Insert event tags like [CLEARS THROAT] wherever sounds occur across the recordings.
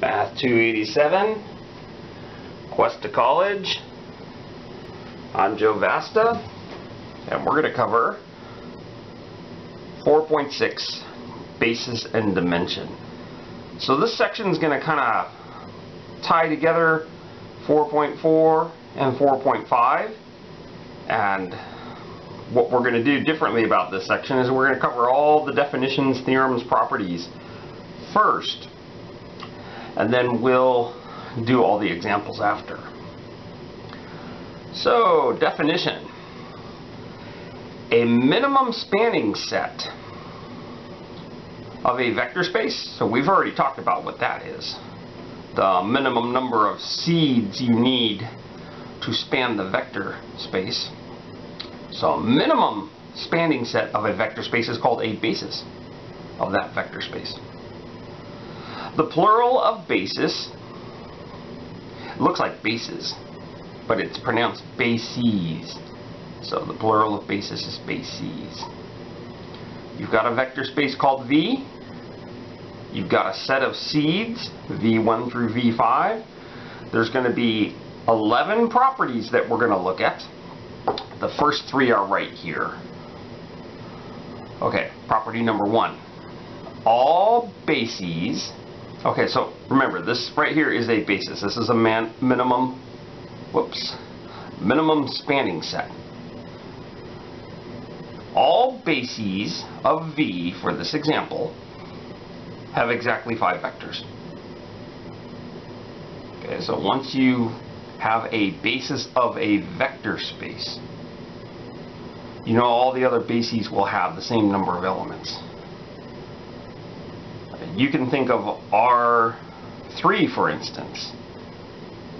Math 287, Cuesta College. I'm Joe Vasta, and we're going to cover 4.6, Basis and Dimension. So this section is going to kind of tie together 4.4 and 4.5, and what we're going to do differently about this section is we're going to cover all the definitions, theorems, properties first and then we'll do all the examples after. So, definition. A minimum spanning set of a vector space, so we've already talked about what that is. The minimum number of seeds you need to span the vector space. So minimum spanning set of a vector space is called a basis of that vector space. The plural of basis looks like bases, but it's pronounced bases. So the plural of basis is bases. You've got a vector space called V. You've got a set of seeds, V1 through V5. There's going to be 11 properties that we're going to look at. The first three are right here. Okay, property number one. All bases Okay, so remember, this right here is a basis. This is a man minimum, whoops, minimum spanning set. All bases of V, for this example, have exactly five vectors. Okay, so once you have a basis of a vector space, you know all the other bases will have the same number of elements you can think of R3 for instance.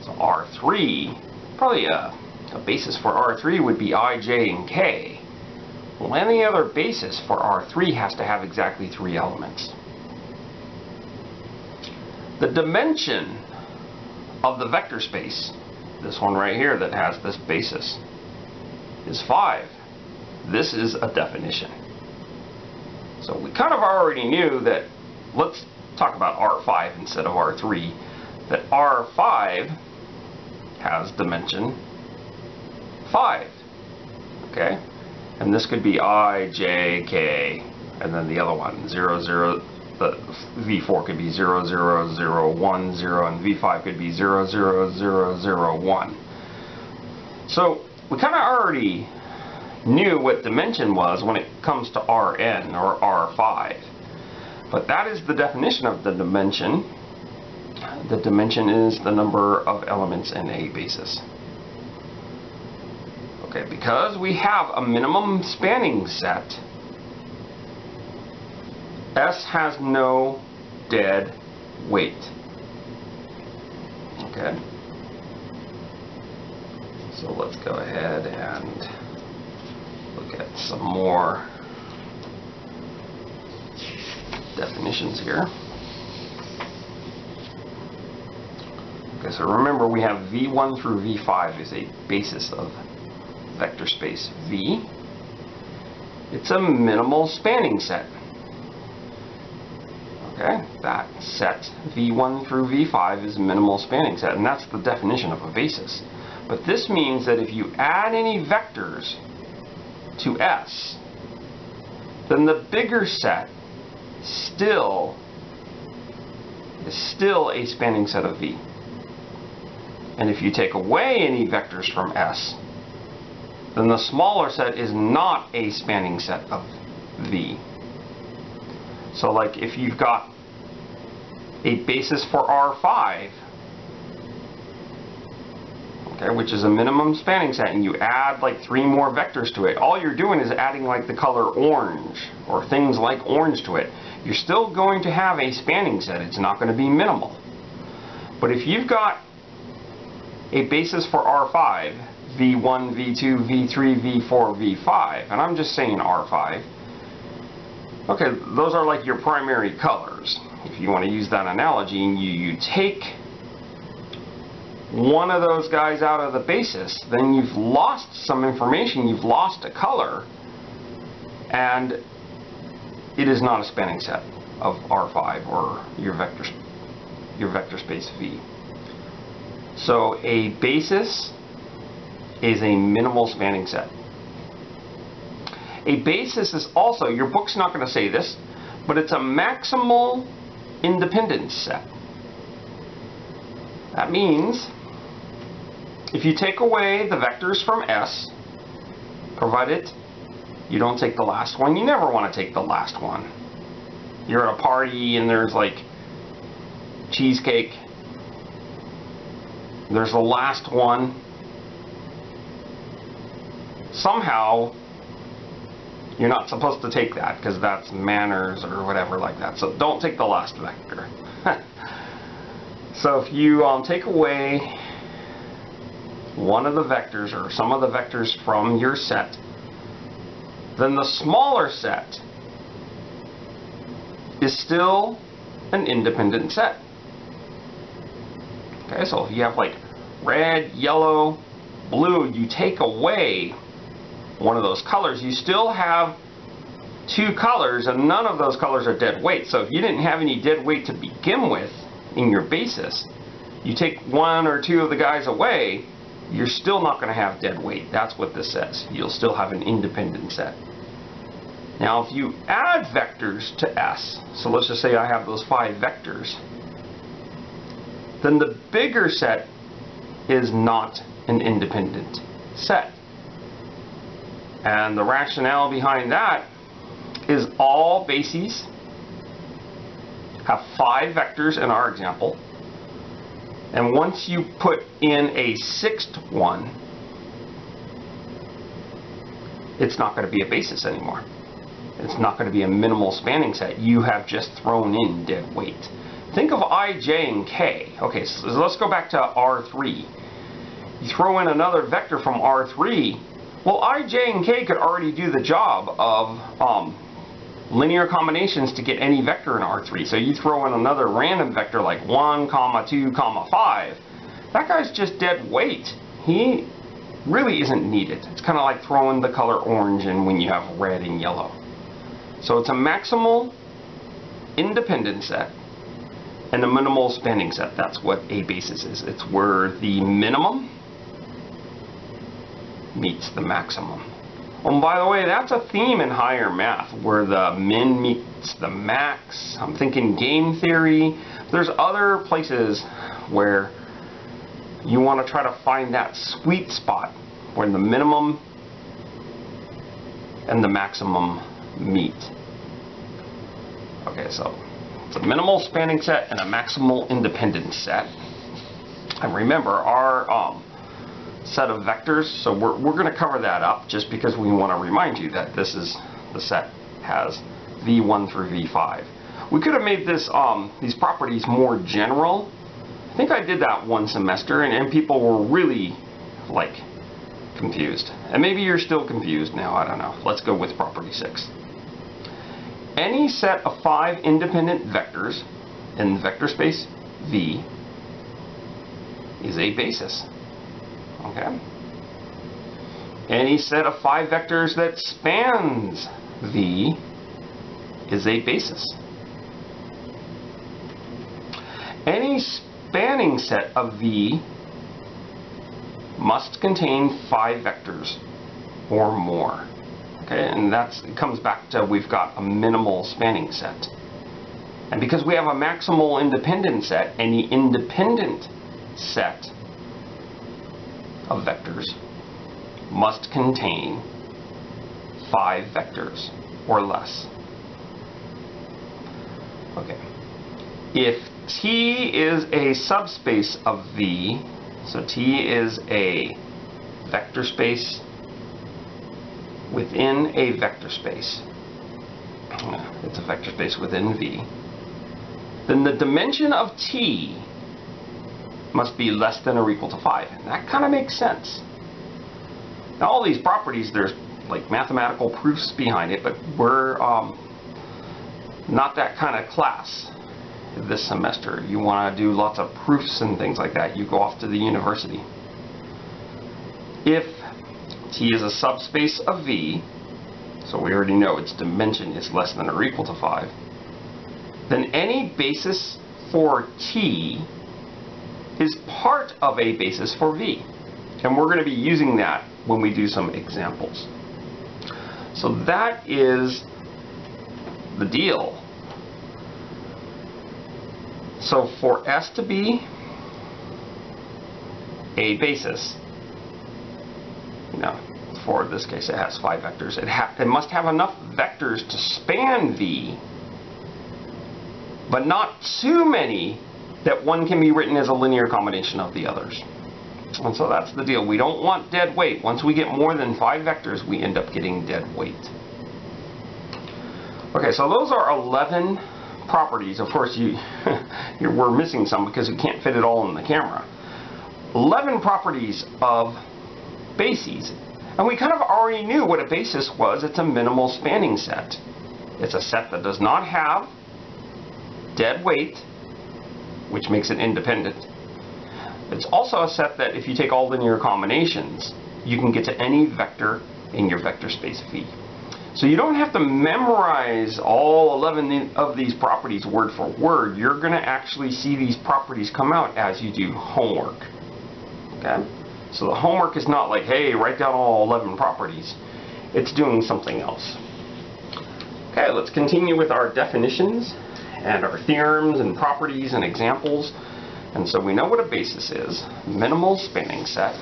So R3, probably a, a basis for R3 would be I, J, and K. Well, any other basis for R3 has to have exactly three elements. The dimension of the vector space, this one right here that has this basis, is 5. This is a definition. So we kind of already knew that let's talk about R5 instead of R3, that R5 has dimension 5. Okay? And this could be I, J, K, and then the other one, 0, 0, the V4 could be 0, 0, 0, 1, 0, and V5 could be 0, 0, 0, 0, 1. So we kind of already knew what dimension was when it comes to Rn or R5. But that is the definition of the dimension. The dimension is the number of elements in a basis. Okay, because we have a minimum spanning set, S has no dead weight. Okay. So let's go ahead and look at some more definitions here. Okay, so remember we have V1 through V5 is a basis of vector space V. It's a minimal spanning set. Okay, that set V1 through V5 is a minimal spanning set, and that's the definition of a basis. But this means that if you add any vectors to S, then the bigger set still is still a spanning set of V. And if you take away any vectors from S, then the smaller set is not a spanning set of V. So like if you've got a basis for R5, okay, which is a minimum spanning set, and you add like three more vectors to it, all you're doing is adding like the color orange or things like orange to it. You're still going to have a spanning set. It's not going to be minimal. But if you've got a basis for R5, V1, V2, V3, V4, V5, and I'm just saying R5, okay, those are like your primary colors. If you want to use that analogy, you, you take one of those guys out of the basis, then you've lost some information, you've lost a color, and it is not a spanning set of R5 or your vector your vector space V. So a basis is a minimal spanning set. A basis is also, your book's not going to say this, but it's a maximal independence set. That means if you take away the vectors from S, provided you don't take the last one, you never want to take the last one. You're at a party and there's like cheesecake. There's the last one. Somehow you're not supposed to take that because that's manners or whatever like that. So don't take the last vector. [LAUGHS] so if you um, take away one of the vectors or some of the vectors from your set, then the smaller set is still an independent set. Okay, so if you have like red, yellow, blue, you take away one of those colors, you still have two colors and none of those colors are dead weight. So if you didn't have any dead weight to begin with in your basis, you take one or two of the guys away, you're still not going to have dead weight. That's what this says. You'll still have an independent set. Now if you add vectors to S, so let's just say I have those five vectors, then the bigger set is not an independent set. And the rationale behind that is all bases have five vectors in our example. And once you put in a sixth one, it's not going to be a basis anymore. It's not going to be a minimal spanning set. You have just thrown in dead weight. Think of i, j, and k. Okay, so let's go back to R3. You throw in another vector from R3, well, i, j, and k could already do the job of um, linear combinations to get any vector in R3. So you throw in another random vector like 1, comma 2, comma 5. That guy's just dead weight. He really isn't needed. It's kind of like throwing the color orange in when you have red and yellow. So it's a maximal independent set and a minimal spanning set. That's what a basis is. It's where the minimum meets the maximum. And by the way, that's a theme in higher math, where the min meets the max. I'm thinking game theory. There's other places where you want to try to find that sweet spot where the minimum and the maximum meet. Okay, so it's a minimal spanning set and a maximal independent set. And remember, our um, set of vectors. So we're, we're going to cover that up just because we want to remind you that this is the set has V1 through V5. We could have made this um, these properties more general. I think I did that one semester and, and people were really like confused. And maybe you're still confused now, I don't know. Let's go with property 6. Any set of five independent vectors in vector space V is a basis. Okay? Any set of five vectors that spans V is a basis. Any spanning set of V must contain five vectors or more. Okay, and that's it comes back to we've got a minimal spanning set. And because we have a maximal independent set, any independent set of vectors must contain five vectors or less. Okay. If T is a subspace of V, so T is a vector space within a vector space, it's a vector space within V, then the dimension of T must be less than or equal to 5. And that kind of makes sense. Now all these properties, there's like mathematical proofs behind it, but we're um, not that kind of class this semester. You want to do lots of proofs and things like that, you go off to the university. If T is a subspace of V, so we already know its dimension is less than or equal to 5, then any basis for t is part of a basis for v. And we're going to be using that when we do some examples. So that is the deal. So for S to be a basis, you for this case it has five vectors, it, it must have enough vectors to span V, but not too many that one can be written as a linear combination of the others. And so that's the deal. We don't want dead weight. Once we get more than five vectors, we end up getting dead weight. Okay, so those are 11 properties. Of course, you [LAUGHS] we're missing some because we can't fit it all in the camera. 11 properties of bases. And we kind of already knew what a basis was. It's a minimal spanning set. It's a set that does not have dead weight, which makes it independent. It's also a set that if you take all linear combinations, you can get to any vector in your vector space V. So you don't have to memorize all 11 of these properties word for word. You're going to actually see these properties come out as you do homework. Okay? So the homework is not like, hey, write down all 11 properties. It's doing something else. Okay, let's continue with our definitions and our theorems and properties and examples. And so we know what a basis is, minimal spanning set.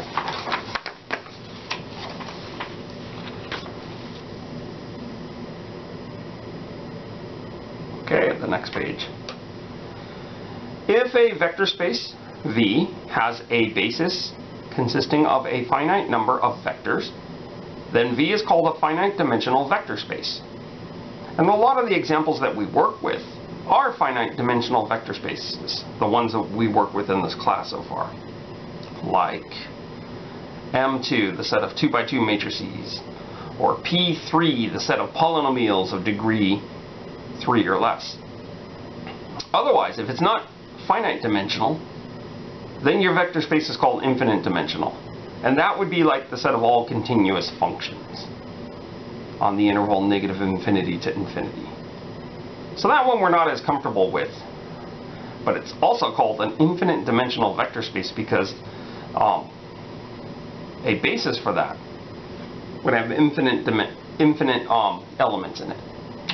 Okay, the next page. If a vector space V has a basis consisting of a finite number of vectors, then V is called a finite dimensional vector space. And a lot of the examples that we work with are finite dimensional vector spaces, the ones that we work with in this class so far. Like M2, the set of 2 by 2 matrices, or P3, the set of polynomials of degree 3 or less. Otherwise, if it's not finite dimensional, then your vector space is called infinite dimensional. And that would be like the set of all continuous functions on the interval negative infinity to infinity. So that one we're not as comfortable with. But it's also called an infinite dimensional vector space because um, a basis for that would have infinite infinite um, elements in it.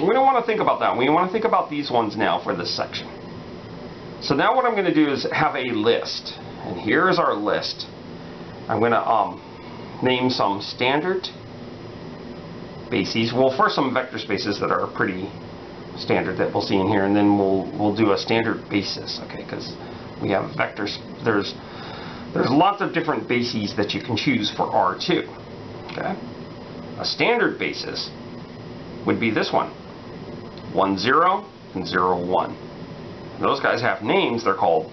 We don't want to think about that. We want to think about these ones now for this section. So now what I'm going to do is have a list. And here is our list. I'm going to um, name some standard bases. Well, first some vector spaces that are pretty standard that we'll see in here, and then we'll we'll do a standard basis, okay? Because we have vectors. There's there's lots of different bases that you can choose for R2. Okay, a standard basis would be this one, one zero and zero one. those guys have names. They're called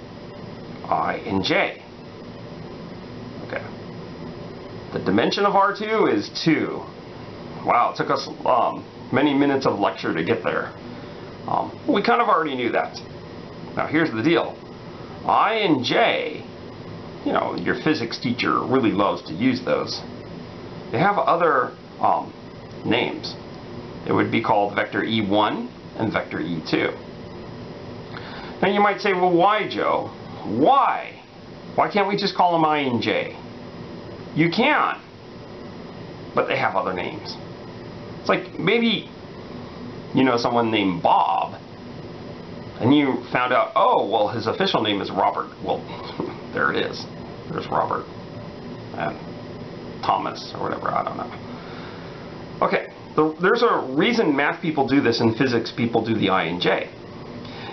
I and J. Okay. The dimension of R2 is 2. Wow, it took us um, many minutes of lecture to get there. Um, we kind of already knew that. Now here's the deal. I and J, you know, your physics teacher really loves to use those. They have other um, names. It would be called vector E1 and vector E2. Now you might say, well, why, Joe? Why? Why can't we just call them I and J? You can, but they have other names. It's like maybe you know someone named Bob, and you found out, oh, well, his official name is Robert. Well, [LAUGHS] there it is. There's Robert and Thomas or whatever. I don't know. Okay, the, there's a reason math people do this and physics people do the I and J.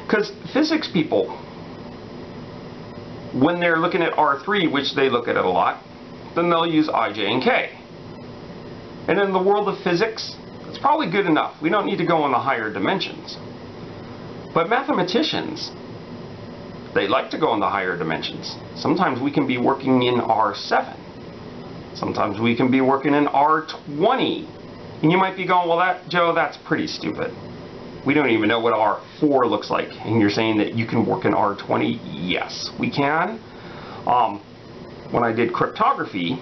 Because physics people, when they're looking at R3, which they look at it a lot, then they'll use I, J, and K. And in the world of physics, probably good enough. We don't need to go in the higher dimensions. But mathematicians, they like to go in the higher dimensions. Sometimes we can be working in R7. Sometimes we can be working in R20. And you might be going, well, that Joe, that's pretty stupid. We don't even know what R4 looks like. And you're saying that you can work in R20? Yes, we can. Um, when I did cryptography,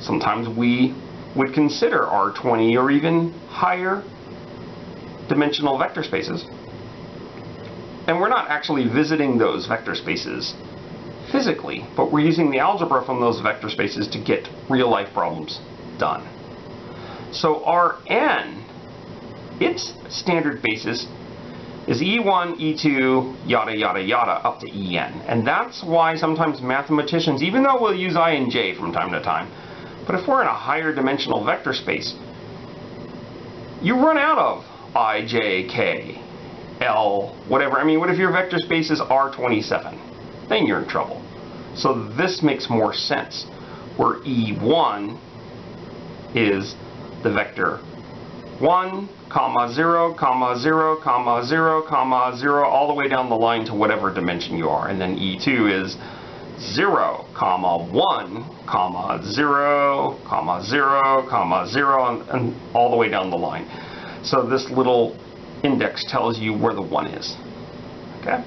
sometimes we would consider R20 or even higher dimensional vector spaces. and we're not actually visiting those vector spaces physically, but we're using the algebra from those vector spaces to get real life problems done. So Rn, its standard basis is E1, E2, yada yada yada up to En. And that's why sometimes mathematicians, even though we'll use I and J from time to time, but if we're in a higher dimensional vector space, you run out of I, J, K, L, whatever. I mean, what if your vector space is R27? Then you're in trouble. So this makes more sense, where E1 is the vector 1, comma 0, comma 0, comma 0, comma 0, all the way down the line to whatever dimension you are. And then E2 is 0, comma 1, comma 0, comma 0, comma 0, and, and all the way down the line. So this little index tells you where the 1 is. Okay?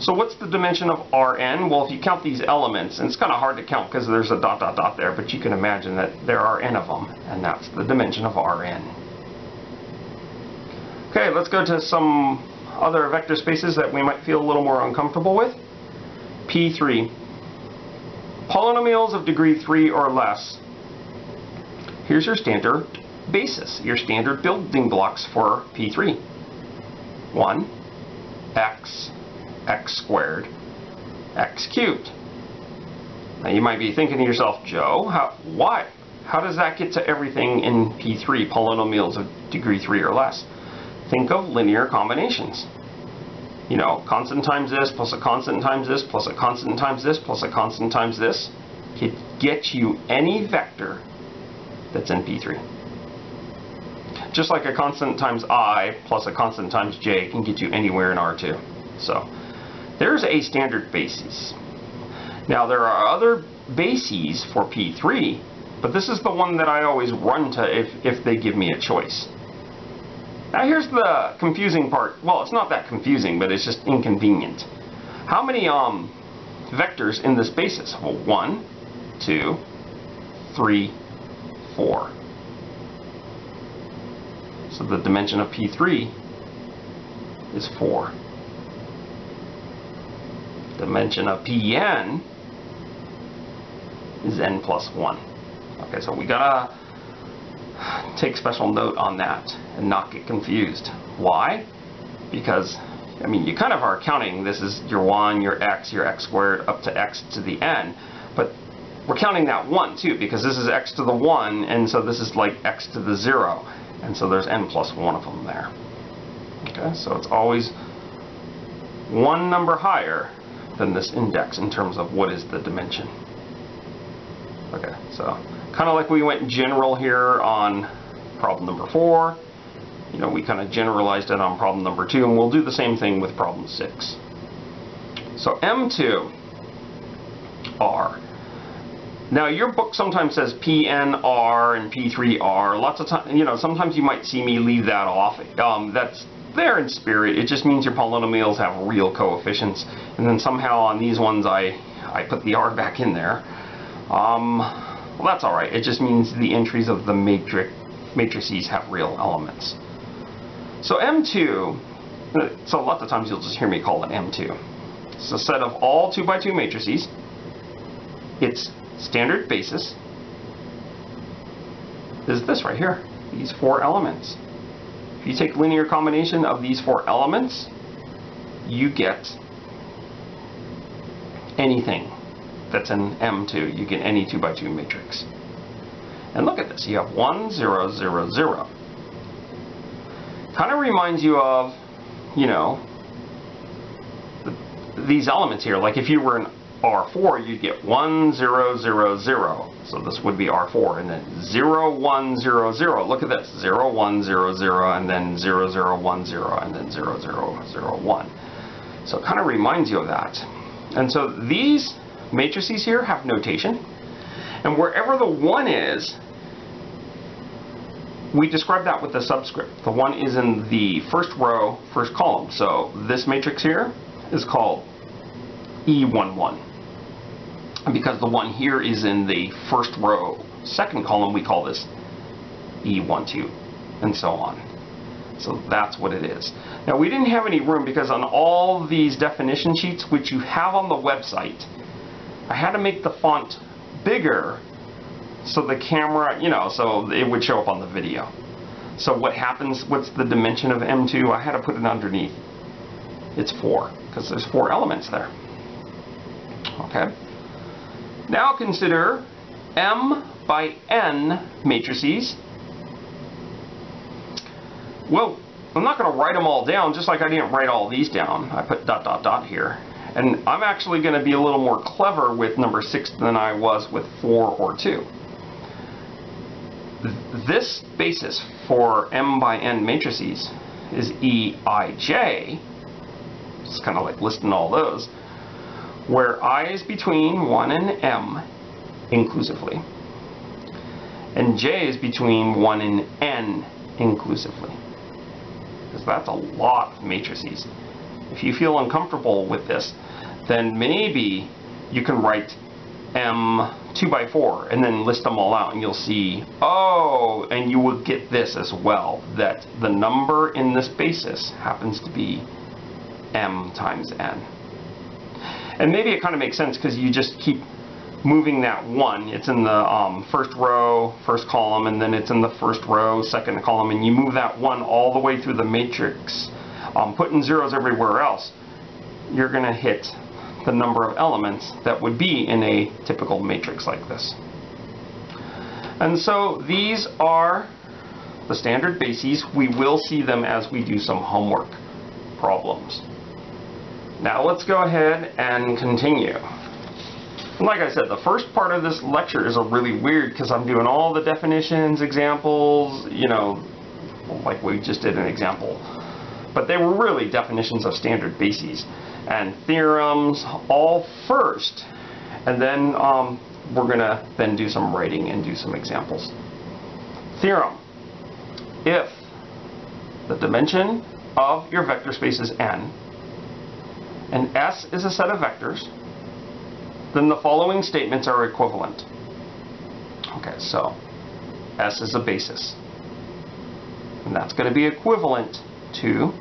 So what's the dimension of Rn? Well, if you count these elements, and it's kind of hard to count because there's a dot dot dot there, but you can imagine that there are n of them, and that's the dimension of Rn. Okay, let's go to some other vector spaces that we might feel a little more uncomfortable with. P3. Polynomials of degree 3 or less. Here's your standard basis, your standard building blocks for P3. 1, x, x squared, x cubed. Now you might be thinking to yourself, Joe, how, why? How does that get to everything in P3, polynomials of degree 3 or less? Think of linear combinations. You know, constant times this, plus a constant times this, plus a constant times this, plus a constant times this. Could get you any vector that's in P3 just like a constant times i plus a constant times j can get you anywhere in R2. So there's a standard basis. Now there are other bases for P3, but this is the one that I always run to if, if they give me a choice. Now here's the confusing part. Well, it's not that confusing, but it's just inconvenient. How many um, vectors in this basis? Well, one, two, three, four. So the dimension of P3 is 4. Dimension of Pn is n plus 1. Okay, so we gotta take special note on that and not get confused. Why? Because, I mean, you kind of are counting, this is your 1, your x, your x squared, up to x to the n, but we're counting that 1 too, because this is x to the 1, and so this is like x to the 0. And so there's n plus one of them there. Okay, so it's always one number higher than this index in terms of what is the dimension. Okay, so kind of like we went general here on problem number four. You know, we kind of generalized it on problem number two, and we'll do the same thing with problem six. So M2 R now your book sometimes says PNR and P3R. Lots of times, you know, sometimes you might see me leave that off. Um, that's there in spirit. It just means your polynomials have real coefficients, and then somehow on these ones I I put the R back in there. Um, well, that's all right. It just means the entries of the matrix matrices have real elements. So M2. So lots of times you'll just hear me call it M2. It's a set of all 2 by 2 matrices. It's standard basis is this right here, these four elements. If you take linear combination of these four elements, you get anything that's an M2. You get any 2 by 2 matrix. And look at this. You have 1, 0, 0, 0. Kind of reminds you of, you know, the, these elements here. Like if you were an R4, you'd get 1, 0, 0, 0. So this would be R4. And then 0, 1, 0, 0. Look at this. 0, 1, 0, 0, and then 0, 0, 1, 0, and then 0, 0, 0, 1. So it kind of reminds you of that. And so these matrices here have notation. And wherever the 1 is, we describe that with the subscript. The 1 is in the first row, first column. So this matrix here is called E11 because the one here is in the first row, second column, we call this E12, and so on. So that's what it is. Now we didn't have any room because on all these definition sheets, which you have on the website, I had to make the font bigger so the camera, you know, so it would show up on the video. So what happens, what's the dimension of M2? I had to put it underneath. It's 4, because there's 4 elements there. Okay. Now consider M by N matrices. Well, I'm not going to write them all down, just like I didn't write all these down. I put dot dot dot here. And I'm actually going to be a little more clever with number 6 than I was with 4 or 2 this basis for m by n matrices is Eij. It's kind of like listing all those, where i is between 1 and m inclusively, and j is between 1 and n inclusively. Because that's a lot of matrices. If you feel uncomfortable with this, then maybe you can write M 2 by 4 and then list them all out and you'll see, oh, and you will get this as well, that the number in this basis happens to be M times N. And maybe it kind of makes sense because you just keep moving that one. It's in the um, first row, first column, and then it's in the first row, second column, and you move that one all the way through the matrix, um, putting zeros everywhere else. You're going to hit the number of elements that would be in a typical matrix like this. And so these are the standard bases. We will see them as we do some homework problems. Now let's go ahead and continue. And like I said, the first part of this lecture is a really weird because I'm doing all the definitions, examples, you know, like we just did an example. But they were really definitions of standard bases and theorems all first. And then um, we're going to then do some writing and do some examples. Theorem. If the dimension of your vector space is n, and S is a set of vectors, then the following statements are equivalent. Okay, so S is a basis. And that's going to be equivalent to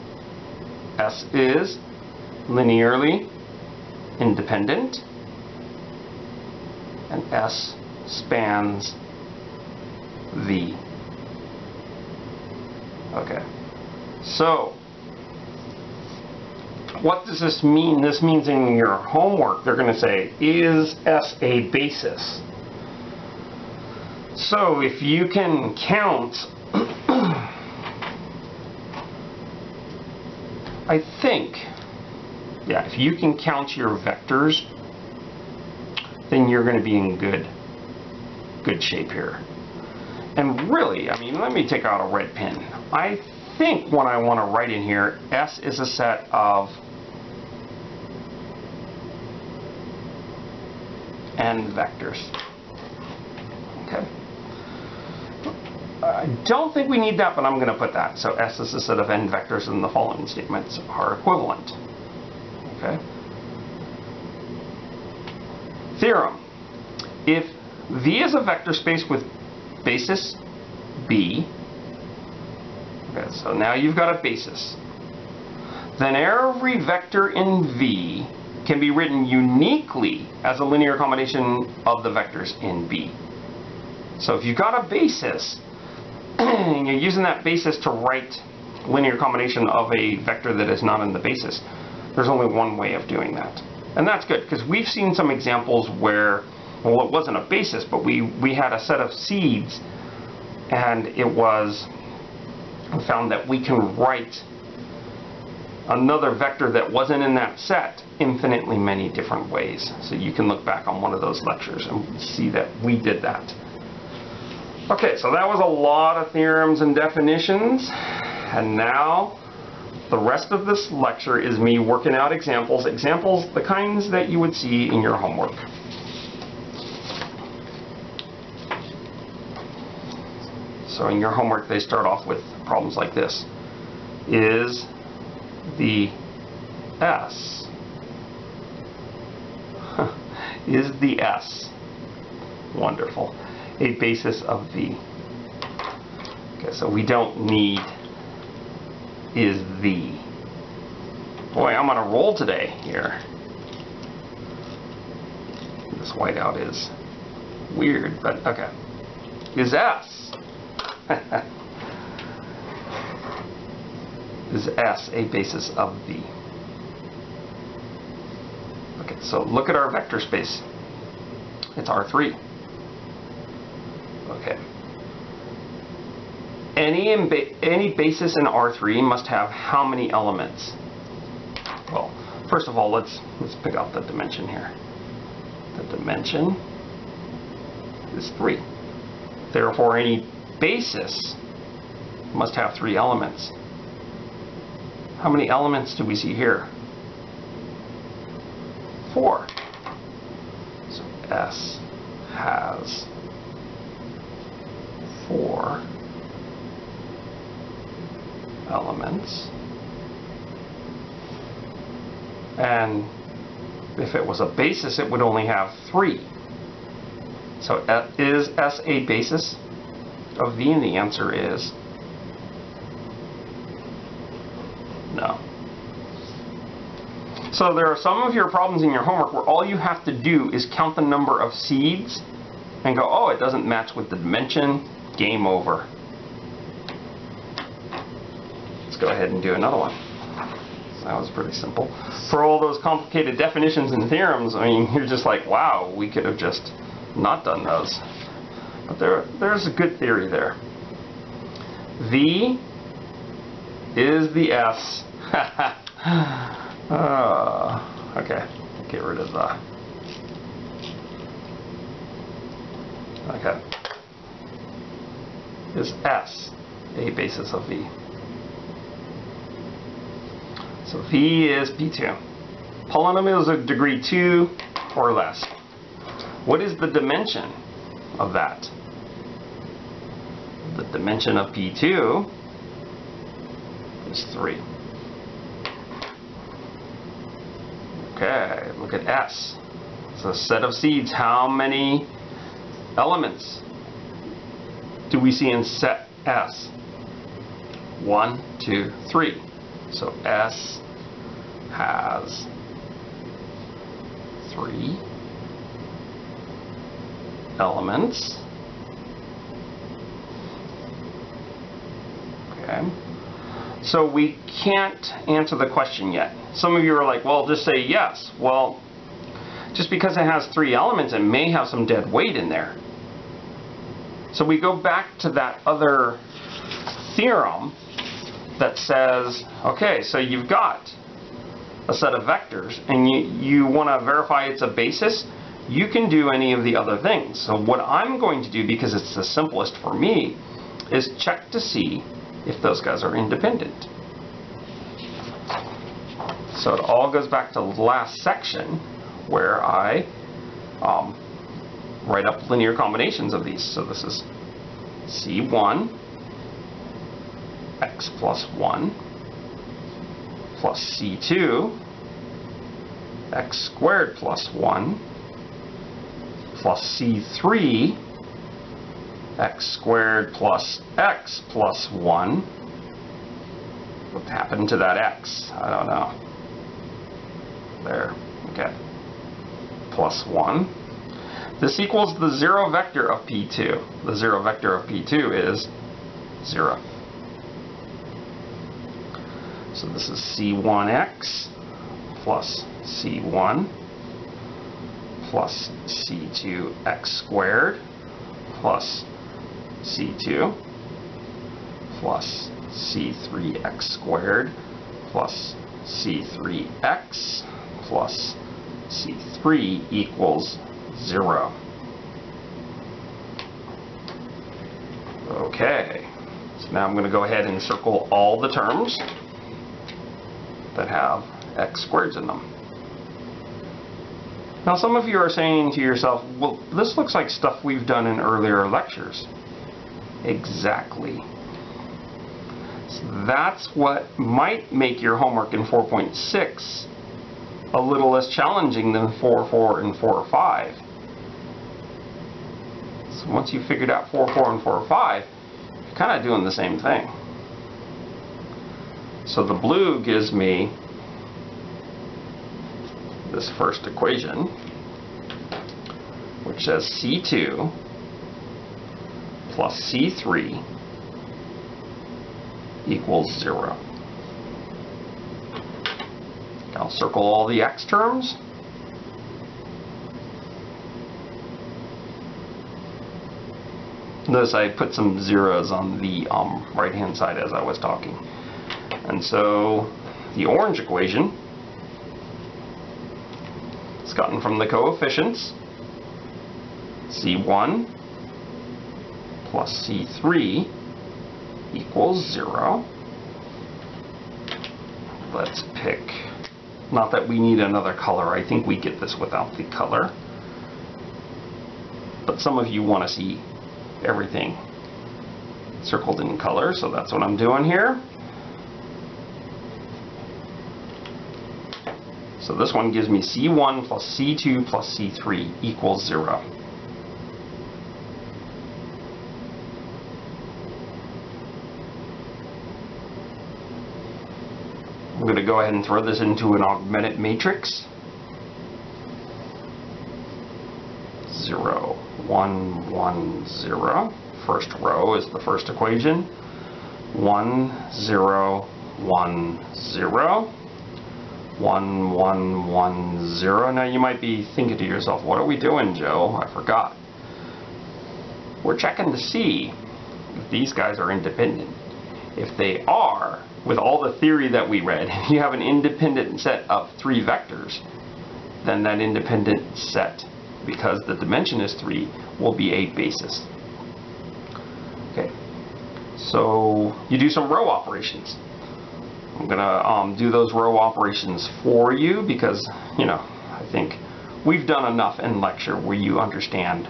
S is linearly independent and S spans V. Okay. So, what does this mean? This means in your homework, they're going to say, is S a basis? So, if you can count, I think yeah, if you can count your vectors, then you're going to be in good, good shape here. And really, I mean, let me take out a red pen. I think what I want to write in here, S is a set of n vectors. Okay. I don't think we need that, but I'm going to put that. So S is a set of n vectors, and the following statements are equivalent. Okay. Theorem. If V is a vector space with basis B, okay, so now you've got a basis, then every vector in V can be written uniquely as a linear combination of the vectors in B. So if you've got a basis, [CLEARS THROAT] you're using that basis to write linear combination of a vector that is not in the basis, there's only one way of doing that. And that's good, because we've seen some examples where, well, it wasn't a basis, but we, we had a set of seeds, and it was found that we can write another vector that wasn't in that set infinitely many different ways. So you can look back on one of those lectures and see that we did that. Okay, so that was a lot of theorems and definitions. And now the rest of this lecture is me working out examples, examples the kinds that you would see in your homework. So in your homework they start off with problems like this. Is the S [LAUGHS] is the S wonderful a basis of V? Okay, so we don't need is V. Boy, I'm on a roll today here. This whiteout is weird, but okay. Is S. [LAUGHS] is S a basis of V? Okay, so look at our vector space. It's R3. Okay. Any, any basis in R3 must have how many elements? Well, first of all, let's, let's pick out the dimension here. The dimension is 3. Therefore, any basis must have three elements. How many elements do we see here? Four. So S has four elements. And if it was a basis, it would only have three. So uh, is S a basis of V? And the answer is no. So there are some of your problems in your homework where all you have to do is count the number of seeds and go, oh, it doesn't match with the dimension, game over. Let's go ahead and do another one. That was pretty simple. For all those complicated definitions and theorems, I mean, you're just like, wow, we could have just not done those. But there, there's a good theory there. V is the S. uh, [LAUGHS] okay, get rid of the. Okay. Is S a basis of V? So V is P2. Polynomials of degree 2 or less. What is the dimension of that? The dimension of P2 is 3. Okay, look at S. It's a set of seeds. How many elements do we see in set S? One, two, three. So S has three elements. Okay. So we can't answer the question yet. Some of you are like, well, just say yes. Well, just because it has three elements, it may have some dead weight in there. So we go back to that other theorem that says, okay, so you've got a set of vectors and you, you want to verify it's a basis, you can do any of the other things. So what I'm going to do, because it's the simplest for me, is check to see if those guys are independent. So it all goes back to the last section where I um, write up linear combinations of these. So this is C1 x plus 1 plus C2 x squared plus 1 plus C3 x squared plus x plus 1. What happened to that x? I don't know. There. Okay. Plus 1. This equals the zero vector of P2. The zero vector of P2 is 0. So this is C1x plus C1 plus C2x squared plus C2 plus C3x squared plus C3x plus C3 equals 0. Okay, so now I'm going to go ahead and circle all the terms that have x squareds in them. Now some of you are saying to yourself, well, this looks like stuff we've done in earlier lectures. Exactly. So that's what might make your homework in 4.6 a little less challenging than 4, 4, and 4.5. So once you've figured out 4, 4, and 4.5, you're kind of doing the same thing. So the blue gives me this first equation, which says C2 plus C3 equals 0. I'll circle all the x terms. Notice I put some zeros on the um, right hand side as I was talking. And so the orange equation is gotten from the coefficients C1 plus C3 equals 0. Let's pick, not that we need another color, I think we get this without the color. But some of you want to see everything circled in color, so that's what I'm doing here. So this one gives me C1 plus C2 plus C3 equals 0. I'm going to go ahead and throw this into an augmented matrix. 0, 1, 1, 0. First row is the first equation. 1, 0, 1, 0. 1, 1, 1, 0. Now you might be thinking to yourself, what are we doing, Joe? I forgot. We're checking to see if these guys are independent. If they are, with all the theory that we read, [LAUGHS] if you have an independent set of three vectors, then that independent set, because the dimension is 3, will be a basis. Okay, so you do some row operations. I'm going to um, do those row operations for you because, you know, I think we've done enough in lecture where you understand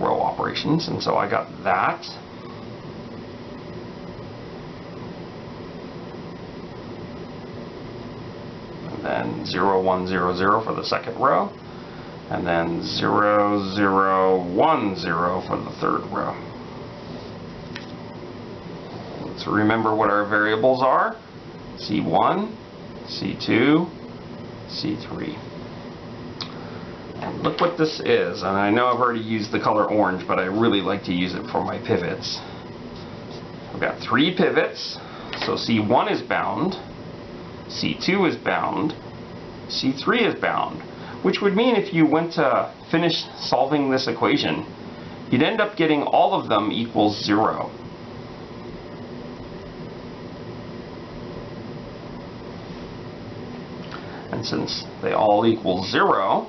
row operations. And so I got that. Then 0, 1, 0, 0 for the second row. And then 0, 0, 1, 0 for the third row. Let's remember what our variables are. C1, C2, C3. And look what this is. And I know I've already used the color orange, but I really like to use it for my pivots. I've got three pivots. So C1 is bound, C2 is bound, C3 is bound. Which would mean if you went to finish solving this equation, you'd end up getting all of them equals zero. And since they all equal 0,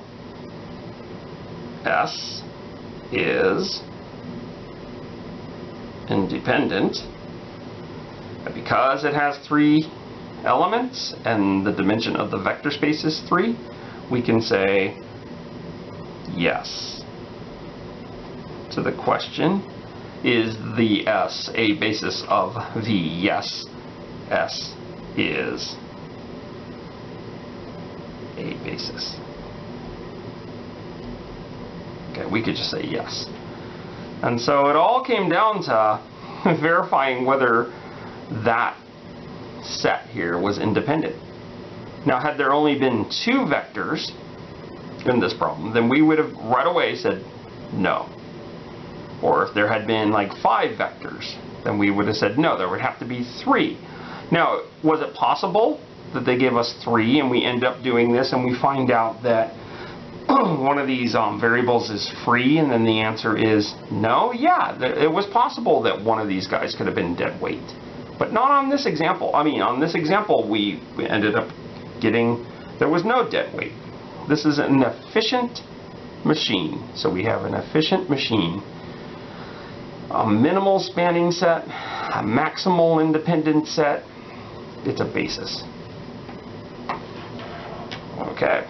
S is independent. Because it has three elements and the dimension of the vector space is 3, we can say yes to the question. Is the S a basis of V? Yes, S is a basis. Okay, we could just say yes. And so it all came down to [LAUGHS] verifying whether that set here was independent. Now, had there only been two vectors in this problem, then we would have right away said no. Or if there had been like five vectors, then we would have said no, there would have to be three. Now, was it possible that they give us three and we end up doing this and we find out that [CLEARS THROAT] one of these um, variables is free and then the answer is no, yeah, it was possible that one of these guys could have been dead weight. But not on this example. I mean, on this example, we ended up getting, there was no dead weight. This is an efficient machine. So we have an efficient machine. A minimal spanning set, a maximal independent set. It's a basis. Okay.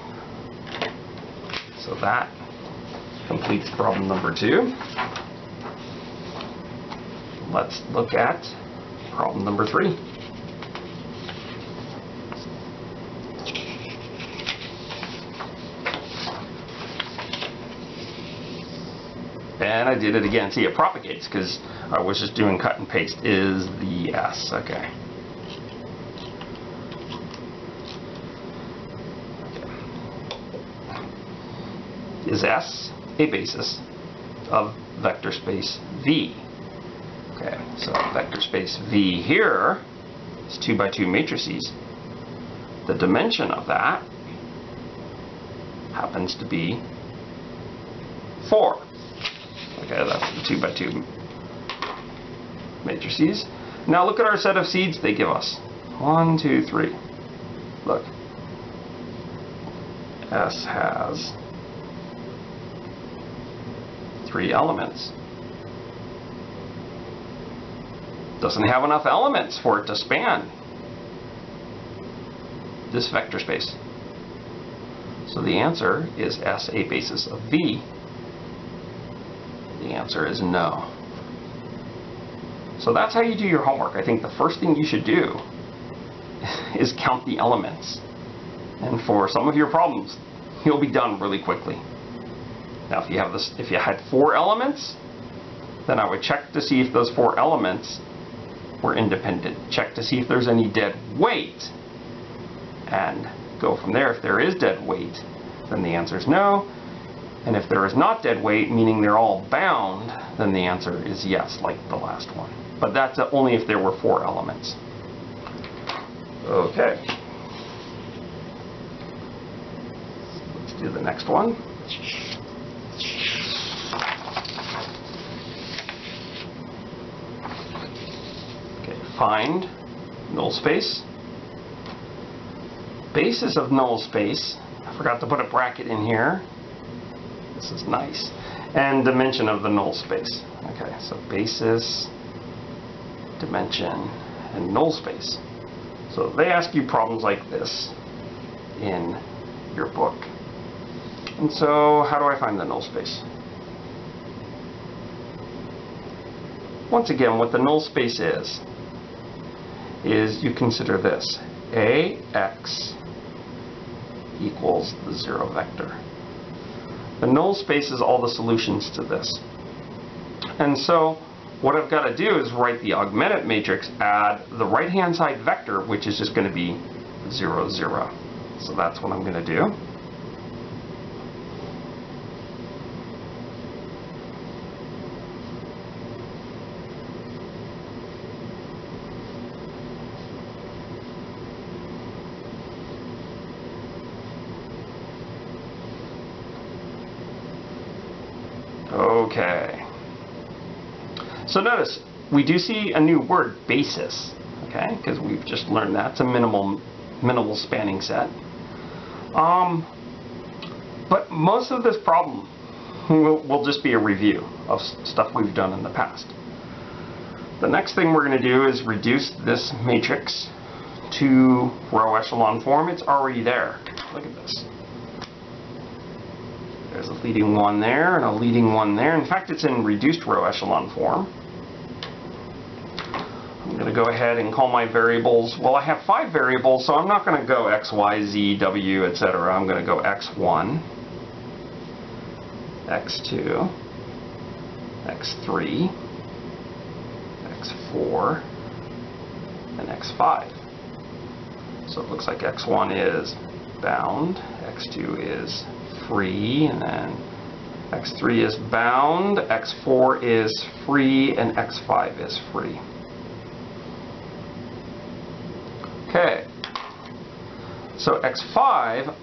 So that completes problem number two. Let's look at Problem number three. And I did it again. See, it propagates because I was just doing cut and paste. Is the S. Okay. is S a basis of vector space V. Okay, so vector space V here is 2 by 2 matrices. The dimension of that happens to be 4. Okay, that's the 2 by 2 matrices. Now look at our set of seeds they give us. One, two, three. Look. S has three elements. Doesn't have enough elements for it to span this vector space. So the answer is S a basis of V. The answer is no. So that's how you do your homework. I think the first thing you should do [LAUGHS] is count the elements. And for some of your problems, you'll be done really quickly. Now if you have this if you had four elements, then I would check to see if those four elements were independent. Check to see if there's any dead weight. And go from there. If there is dead weight, then the answer is no. And if there is not dead weight, meaning they're all bound, then the answer is yes, like the last one. But that's only if there were four elements. Okay. Let's do the next one. Okay, find null space. Basis of null space. I forgot to put a bracket in here. This is nice. And dimension of the null space. Okay, so basis dimension, and null space. So they ask you problems like this in your book. And so how do I find the null space? Once again, what the null space is, is you consider this. AX equals the zero vector. The null space is all the solutions to this. And so what I've got to do is write the augmented matrix, add the right-hand side vector, which is just going to be 0, 0. So that's what I'm going to do. Okay. So notice, we do see a new word, basis, okay, because we've just learned that. It's a minimal, minimal spanning set. Um, but most of this problem will, will just be a review of stuff we've done in the past. The next thing we're going to do is reduce this matrix to row echelon form. It's already there. Look at this. There's a leading one there and a leading one there. In fact, it's in reduced row echelon form. I'm going to go ahead and call my variables. Well, I have five variables, so I'm not going to go x, y, z, w, etc. I'm going to go x1, x2, x3, x4, and x5. So it looks like x1 is bound, x2 is free, and then x3 is bound, x4 is free, and x5 is free. Okay. So x5,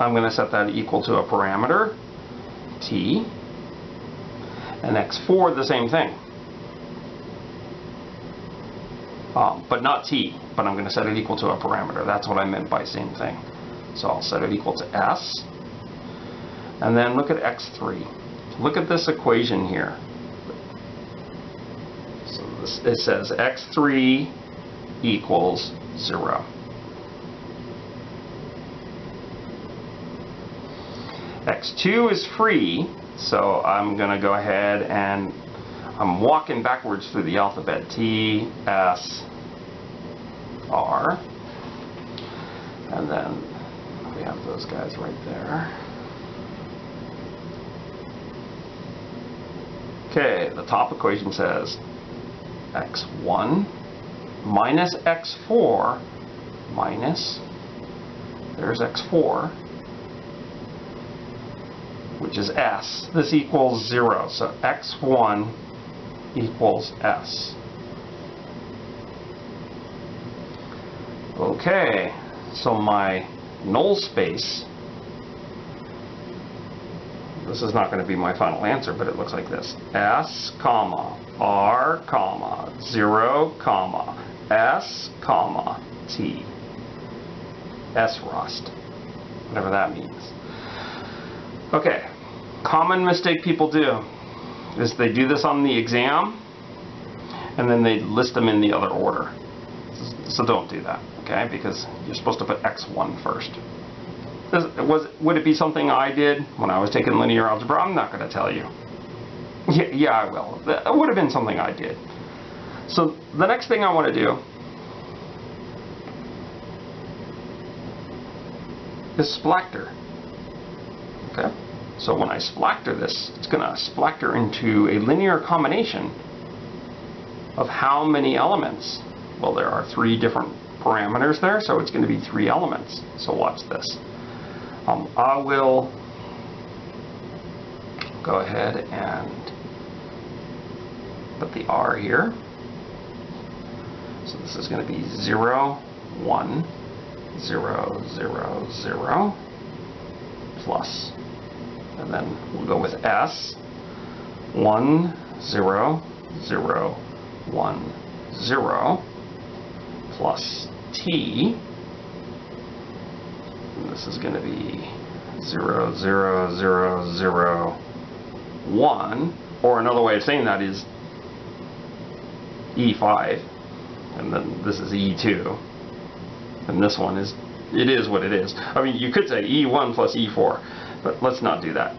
I'm going to set that equal to a parameter, t, and x4 the same thing. Um, but not t, but I'm going to set it equal to a parameter. That's what I meant by same thing. So I'll set it equal to s. And then look at x3. Look at this equation here. So this, it says x3 equals 0. X2 is free, so I'm going to go ahead and I'm walking backwards through the alphabet. T, S, R. And then we have those guys right there. Okay, the top equation says x1 minus x4 minus, there's x4, which is s. This equals 0, so x1 equals s. Okay, so my null space, this is not going to be my final answer, but it looks like this. S, comma, R, comma, 0, comma, S, comma, T. S rust, whatever that means. Okay, common mistake people do is they do this on the exam and then they list them in the other order. So don't do that, okay? Because you're supposed to put x1 first. This, was, would it be something I did when I was taking linear algebra? I'm not going to tell you. Yeah, yeah, I will. It would have been something I did. So the next thing I want to do is splactor. So when I splactor this, it's going to splactor into a linear combination of how many elements? Well, there are three different parameters there, so it's going to be three elements. So watch this. Um, I will go ahead and put the R here. So this is going to be 0, 1, 0, 0, 0, plus. And then we'll go with S, 1, 0, 0, 1, 0, plus T. And this is going to be 0, 0, 0, 0, 1. Or another way of saying that is E5. And then this is E2 and this one is, it is what it is. I mean, you could say E1 plus E4, but let's not do that.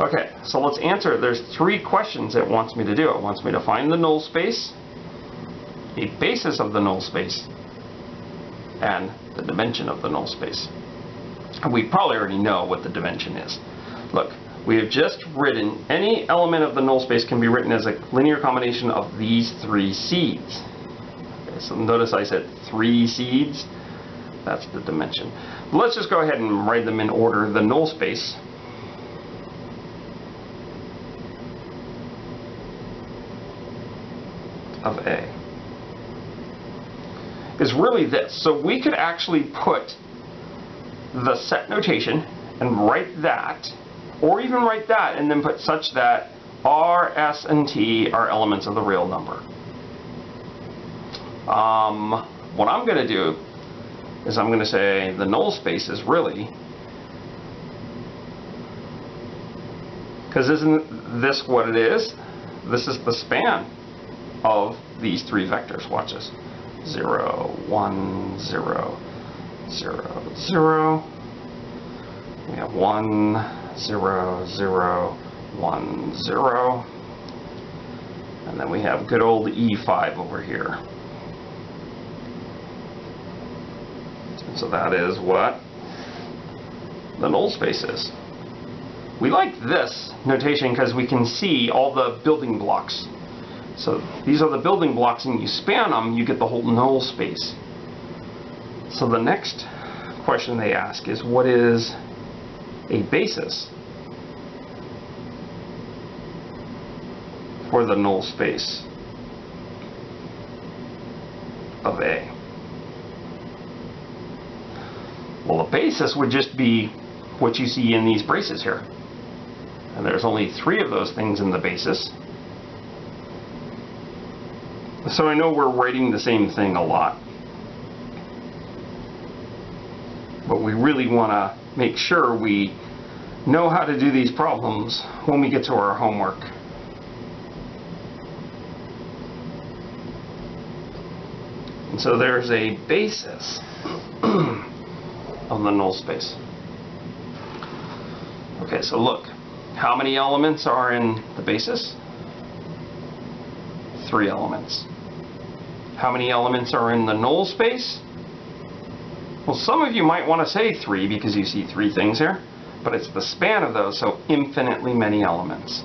Okay, so let's answer. There's three questions it wants me to do. It wants me to find the null space, a basis of the null space, and the dimension of the null space. And we probably already know what the dimension is. Look, we have just written any element of the null space can be written as a linear combination of these three seeds. So notice I said three seeds. That's the dimension. Let's just go ahead and write them in order. The null space of A is really this. So we could actually put the set notation and write that, or even write that and then put such that R, S, and T are elements of the real number. Um, what I'm going to do is I'm going to say the null space is really, because isn't this what it is? This is the span of these three vectors. Watch this. 0, 1, 0, 0, 0. We have 1, 0, 0, 1, 0. And then we have good old E5 over here. So that is what the null space is. We like this notation because we can see all the building blocks. So these are the building blocks and you span them, you get the whole null space. So the next question they ask is what is a basis for the null space of A? Well, the basis would just be what you see in these braces here. And there's only three of those things in the basis. So I know we're writing the same thing a lot. But we really want to make sure we know how to do these problems when we get to our homework. And so there's a basis. [CLEARS THROAT] on the null space. Okay, so look, how many elements are in the basis? Three elements. How many elements are in the null space? Well, some of you might want to say three because you see three things here, but it's the span of those, so infinitely many elements.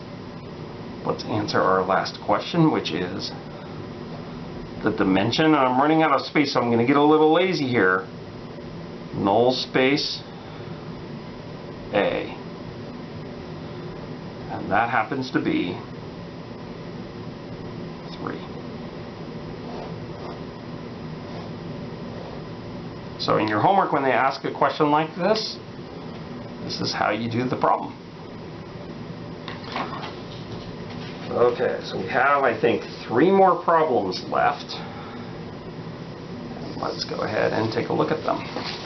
Let's answer our last question, which is the dimension. I'm running out of space, so I'm going to get a little lazy here null space A. And that happens to be 3. So in your homework, when they ask a question like this, this is how you do the problem. Okay, so we have, I think, three more problems left. Let's go ahead and take a look at them.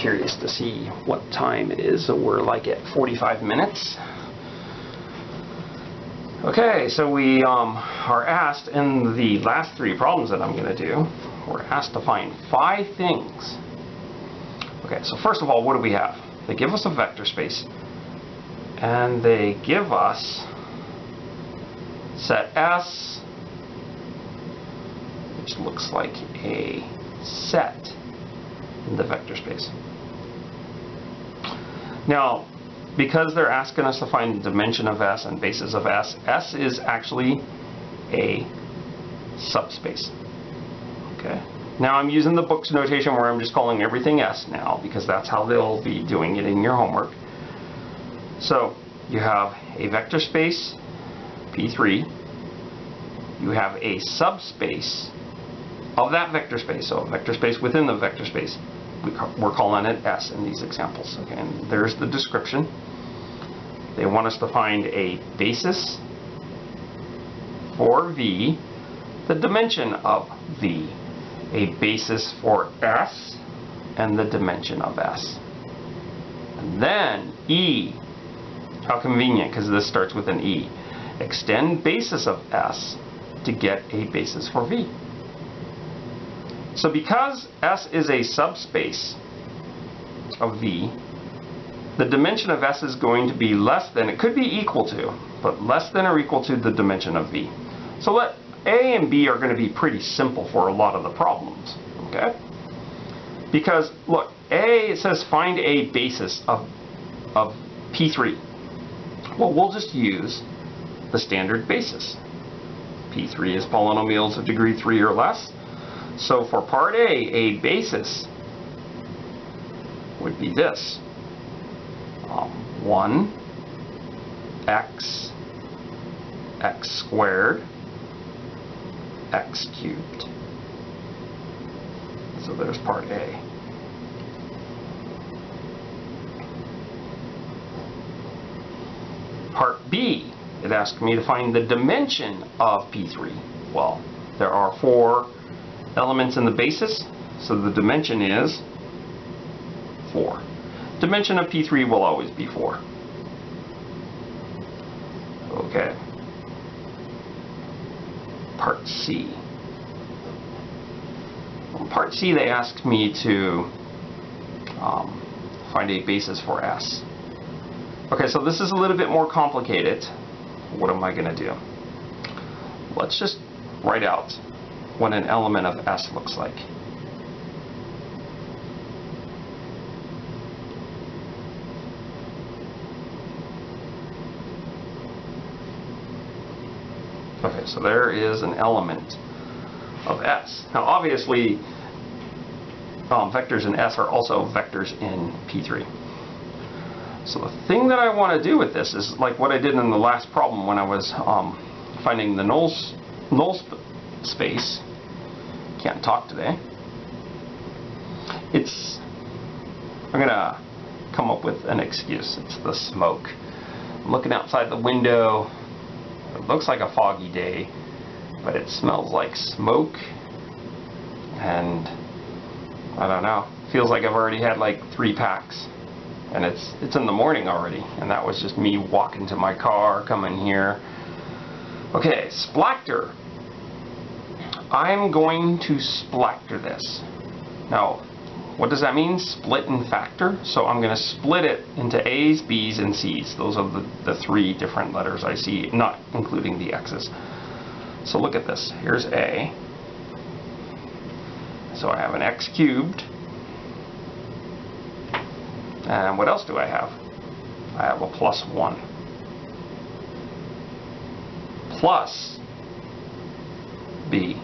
Curious to see what time it is. So we're like at 45 minutes. Okay, so we um, are asked in the last three problems that I'm going to do, we're asked to find five things. Okay, so first of all, what do we have? They give us a vector space, and they give us set S, which looks like a set in the vector space. Now, because they're asking us to find the dimension of S and basis of S, S is actually a subspace. Okay. Now I'm using the book's notation where I'm just calling everything S now because that's how they'll be doing it in your homework. So you have a vector space P3. You have a subspace of that vector space, so a vector space within the vector space we're calling it S in these examples. Okay, and there's the description. They want us to find a basis for V, the dimension of V, a basis for S, and the dimension of S. And then E, how convenient, because this starts with an E. Extend basis of S to get a basis for V. So because S is a subspace of V, the dimension of S is going to be less than, it could be equal to, but less than or equal to the dimension of V. So let A and B are going to be pretty simple for a lot of the problems, okay? Because, look, A, it says find a basis of, of P3. Well, we'll just use the standard basis. P3 is polynomials of degree 3 or less. So for part A, a basis would be this. Um, 1 x x squared x cubed. So there's part A. Part B, it asked me to find the dimension of P3. Well, there are four elements in the basis, so the dimension is 4. Dimension of P3 will always be 4. Okay. Part C. On part C they asked me to um, find a basis for S. Okay, so this is a little bit more complicated. What am I going to do? Let's just write out what an element of S looks like. Okay, so there is an element of S. Now obviously um, vectors in S are also vectors in P3. So the thing that I want to do with this is like what I did in the last problem when I was um, finding the null, null sp space can't talk today. It's, I'm gonna come up with an excuse. It's the smoke. I'm looking outside the window. It looks like a foggy day, but it smells like smoke. And I don't know. Feels like I've already had like three packs. And it's it's in the morning already. And that was just me walking to my car, coming here. Okay, splatter. I'm going to splatter this. Now, what does that mean? Split and factor. So I'm going to split it into A's, B's, and C's. Those are the, the three different letters I see, not including the X's. So look at this. Here's A. So I have an X cubed. And what else do I have? I have a plus 1. Plus B.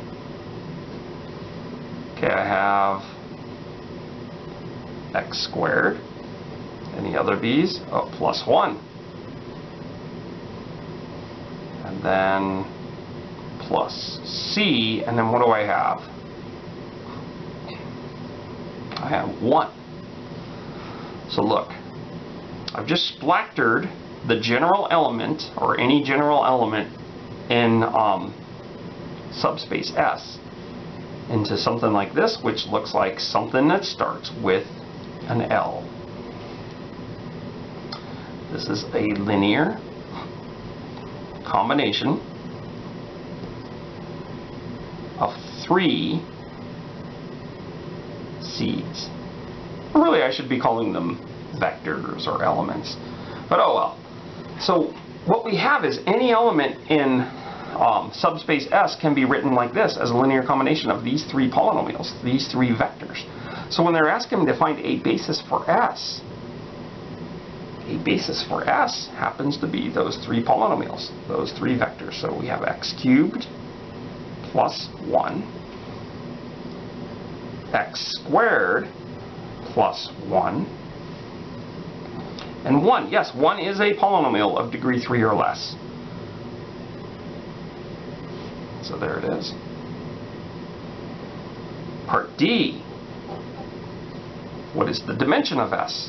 Okay, I have x squared. Any other b's? Oh, plus 1. And then plus c, and then what do I have? I have 1. So look, I've just splattered the general element, or any general element, in um, subspace S into something like this, which looks like something that starts with an L. This is a linear combination of three seeds. Really, I should be calling them vectors or elements. But oh well. So what we have is any element in um, subspace S can be written like this as a linear combination of these three polynomials, these three vectors. So when they're asking to find a basis for S, a basis for S happens to be those three polynomials, those three vectors. So we have x cubed plus 1, x squared plus 1, and 1. Yes, 1 is a polynomial of degree 3 or less. So there it is. Part D. What is the dimension of S?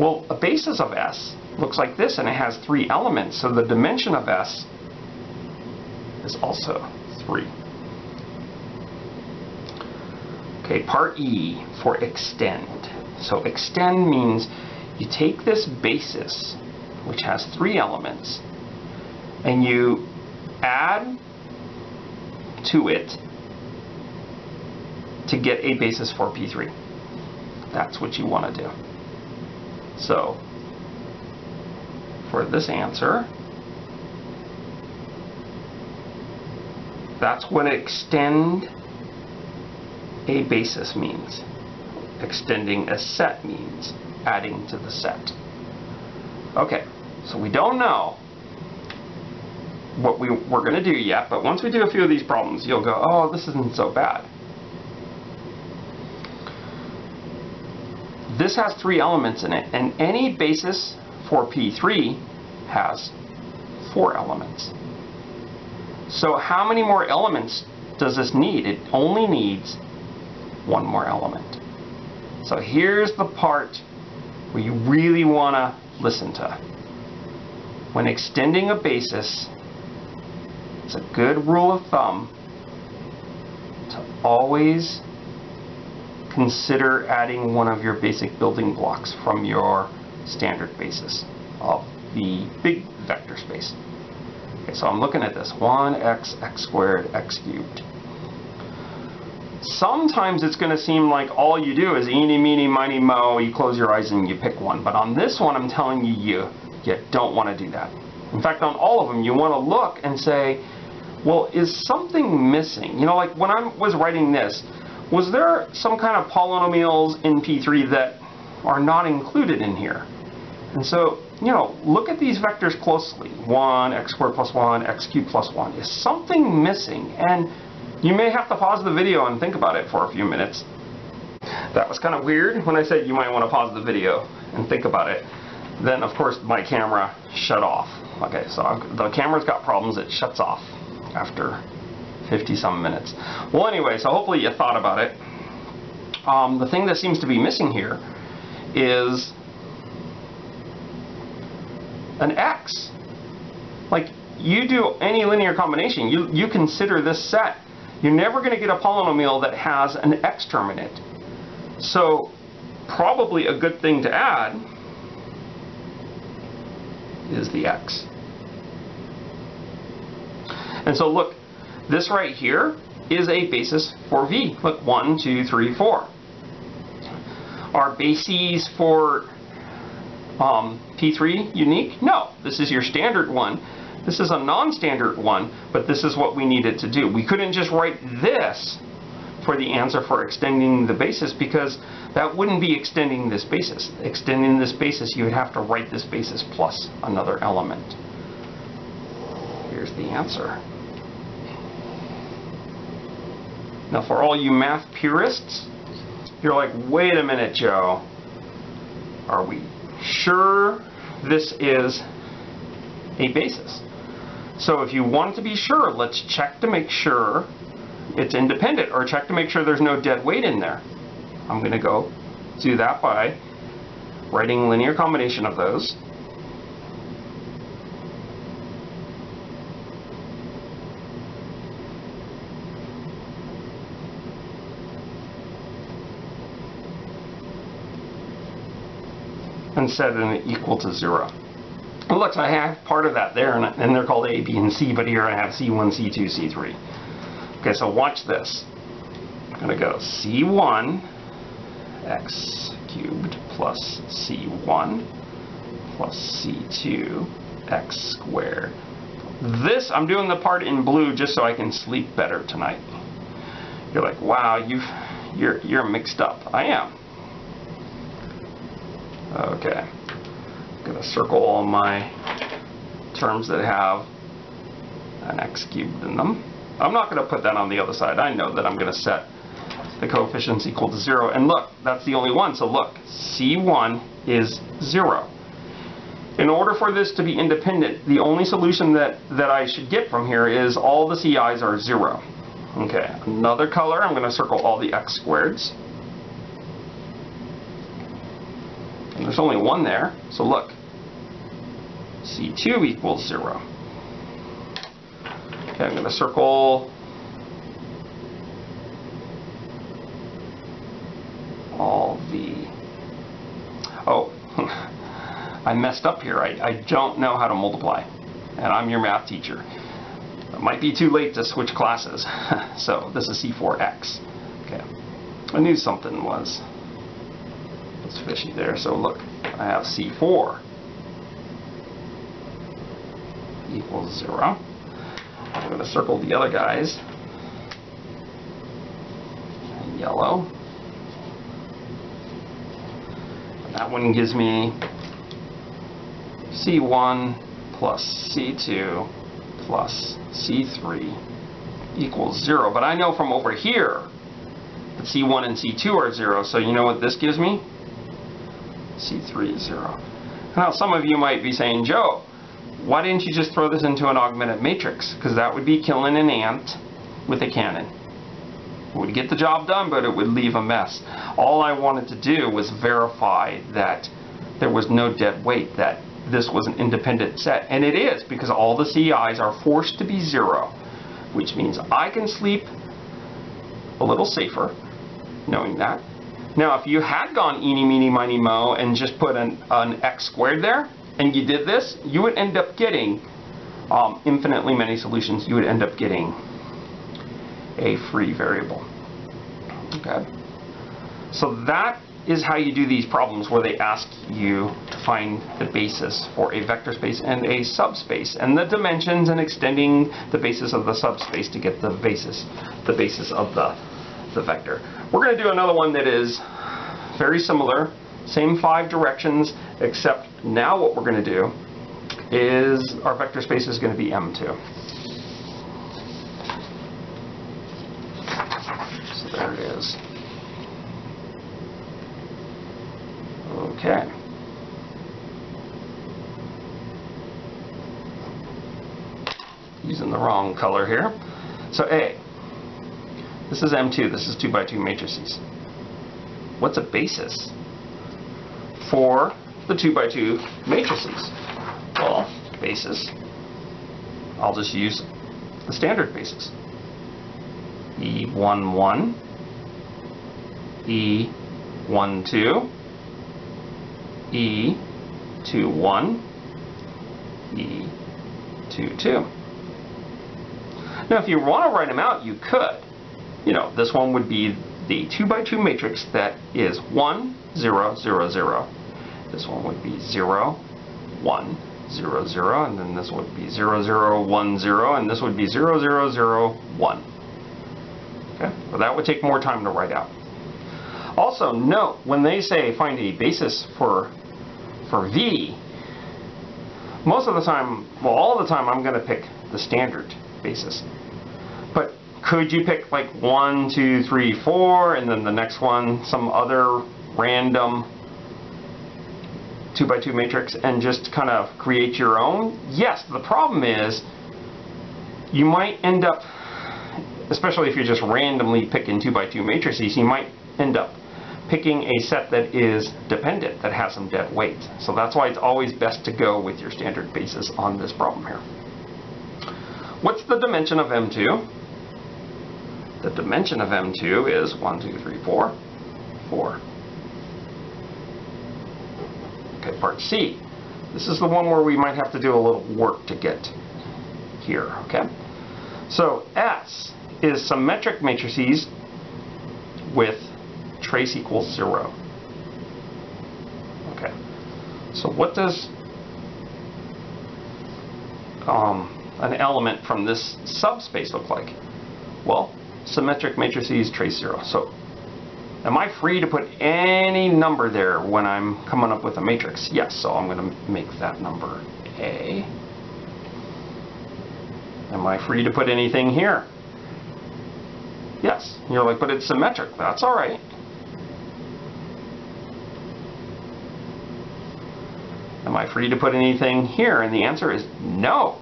Well, a basis of S looks like this and it has three elements, so the dimension of S is also 3. Okay, part E for extend. So extend means you take this basis, which has three elements, and you add to it to get a basis for P3. That's what you want to do. So, for this answer, that's what extend a basis means. Extending a set means adding to the set. Okay, so we don't know what we, we're going to do yet, but once we do a few of these problems, you'll go, oh, this isn't so bad. This has three elements in it, and any basis for P3 has four elements. So how many more elements does this need? It only needs one more element. So here's the part where you really want to listen to. When extending a basis, it's a good rule of thumb to always consider adding one of your basic building blocks from your standard basis of the big vector space. Okay, so I'm looking at this, 1x, x squared, x cubed. Sometimes it's going to seem like all you do is eeny, meeny, miny, mo, you close your eyes and you pick one. But on this one, I'm telling you, you, you don't want to do that. In fact, on all of them, you want to look and say, well, is something missing? You know, like when I was writing this, was there some kind of polynomials in P3 that are not included in here? And so, you know, look at these vectors closely. 1, x squared plus 1, x cubed plus 1. Is something missing? And you may have to pause the video and think about it for a few minutes. That was kind of weird when I said you might want to pause the video and think about it. Then, of course, my camera shut off. Okay, so the camera's got problems. It shuts off after 50 some minutes. Well, anyway, so hopefully you thought about it. Um, the thing that seems to be missing here is an x. Like, you do any linear combination, you, you consider this set, you're never going to get a polynomial that has an x term in it. So, probably a good thing to add is the x. And so look, this right here is a basis for V. Look, one, two, three, four. Are bases for um, P3 unique? No, this is your standard one. This is a non-standard one, but this is what we needed to do. We couldn't just write this for the answer for extending the basis because that wouldn't be extending this basis. Extending this basis, you would have to write this basis plus another element. Here's the answer. Now for all you math purists, you're like, wait a minute, Joe. Are we sure this is a basis? So if you want to be sure, let's check to make sure it's independent or check to make sure there's no dead weight in there. I'm going to go do that by writing linear combination of those. And set it equal to zero. Well, look, I have part of that there, and, and they're called A, B, and C, but here I have C1, C2, C3. Okay, so watch this. I'm going to go C1 x cubed plus C1 plus C2 x squared. This, I'm doing the part in blue just so I can sleep better tonight. You're like, wow, you've, you're, you're mixed up. I am. Okay. I'm going to circle all my terms that have an x cubed in them. I'm not going to put that on the other side. I know that I'm going to set the coefficients equal to 0. And look, that's the only one. So look, C1 is 0. In order for this to be independent, the only solution that, that I should get from here is all the CI's are 0. Okay, another color, I'm going to circle all the x squareds. And there's only one there, so look, C2 equals 0. Okay, I'm going to circle all the... Oh, [LAUGHS] I messed up here. I, I don't know how to multiply, and I'm your math teacher. It might be too late to switch classes, [LAUGHS] so this is C4X. Okay, I knew something was was fishy there. So look, I have C4 equals 0. I'm going to circle the other guys. Yellow. And that one gives me C1 plus C2 plus C3 equals 0. But I know from over here that C1 and C2 are 0, so you know what this gives me? C3 is 0. Now some of you might be saying, Joe, why didn't you just throw this into an augmented matrix? Because that would be killing an ant with a cannon. It would get the job done, but it would leave a mess. All I wanted to do was verify that there was no dead weight, that this was an independent set. And it is, because all the CIs are forced to be zero, which means I can sleep a little safer knowing that. Now, if you had gone eeny, meeny, miny, mo and just put an, an x squared there, and you did this, you would end up getting um, infinitely many solutions. You would end up getting a free variable. Okay. So that is how you do these problems where they ask you to find the basis for a vector space and a subspace and the dimensions and extending the basis of the subspace to get the basis, the basis of the, the vector. We're going to do another one that is very similar, same five directions, except now what we're going to do is our vector space is going to be M2. So there it is. Okay. Using the wrong color here. So A, this is M2, this is 2 by 2 matrices. What's a basis for the 2 by 2 matrices? Well, basis, I'll just use the standard basis. E11, E12, E21, E22. Now, if you want to write them out, you could you know, this one would be the 2 by 2 matrix that is 1, 0, 0, 0. This one would be 0, 1, 0, 0, and then this would be 0, 0, 1, 0, and this would be 0, 0, 0, 1. Okay, well that would take more time to write out. Also note, when they say find a basis for, for V, most of the time, well all the time I'm going to pick the standard basis Could you pick like one, two, three, four, and then the next one some other random two by two matrix and just kind of create your own? Yes. The problem is you might end up, especially if you're just randomly picking two by two matrices, you might end up picking a set that is dependent, that has some dead weight. So that's why it's always best to go with your standard basis on this problem here. What's the dimension of M2? The dimension of M2 is 1, 2, 3, 4, 4. Okay, part C. This is the one where we might have to do a little work to get here, okay? So S is symmetric matrices with trace equals 0. Okay, so what does um, an element from this subspace look like? Well, symmetric matrices trace 0. So Am I free to put any number there when I'm coming up with a matrix? Yes, so I'm going to make that number A. Am I free to put anything here? Yes. You're like, but it's symmetric. That's all right. Am I free to put anything here? And the answer is no.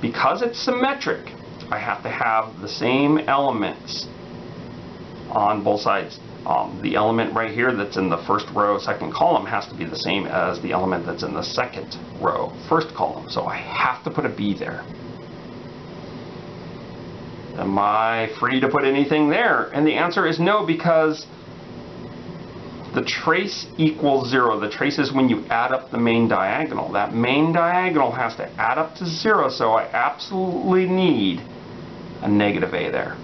Because it's symmetric, I have to have the same elements on both sides um, the element right here that's in the first row, second column has to be the same as the element that's in the second row, first column. So I have to put a B there. Am I free to put anything there? And the answer is no because the trace equals zero. The trace is when you add up the main diagonal. That main diagonal has to add up to zero, so I absolutely need a negative A there.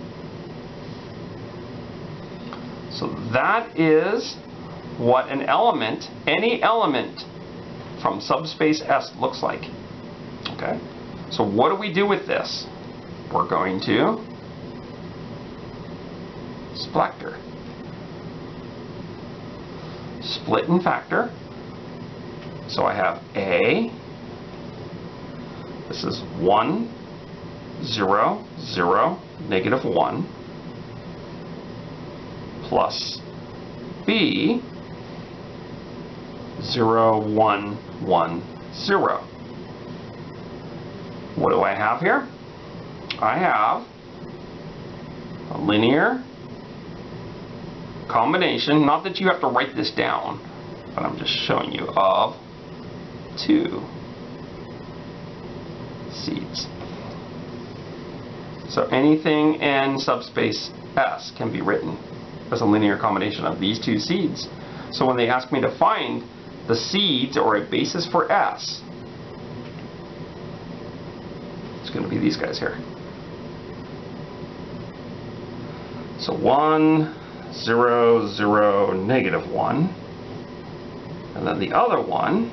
So that is what an element, any element from subspace S looks like. Okay? So what do we do with this? We're going to splactor. Split and factor. So I have A. This is 1, 0, 0, negative 1 plus B 0, 1, 1, 0. What do I have here? I have a linear combination, not that you have to write this down, but I'm just showing you, of two seeds. So anything in subspace S can be written as a linear combination of these two seeds. So when they ask me to find the seeds or a basis for S, it's going to be these guys here. So 1, 0, 0, negative 1. And then the other one,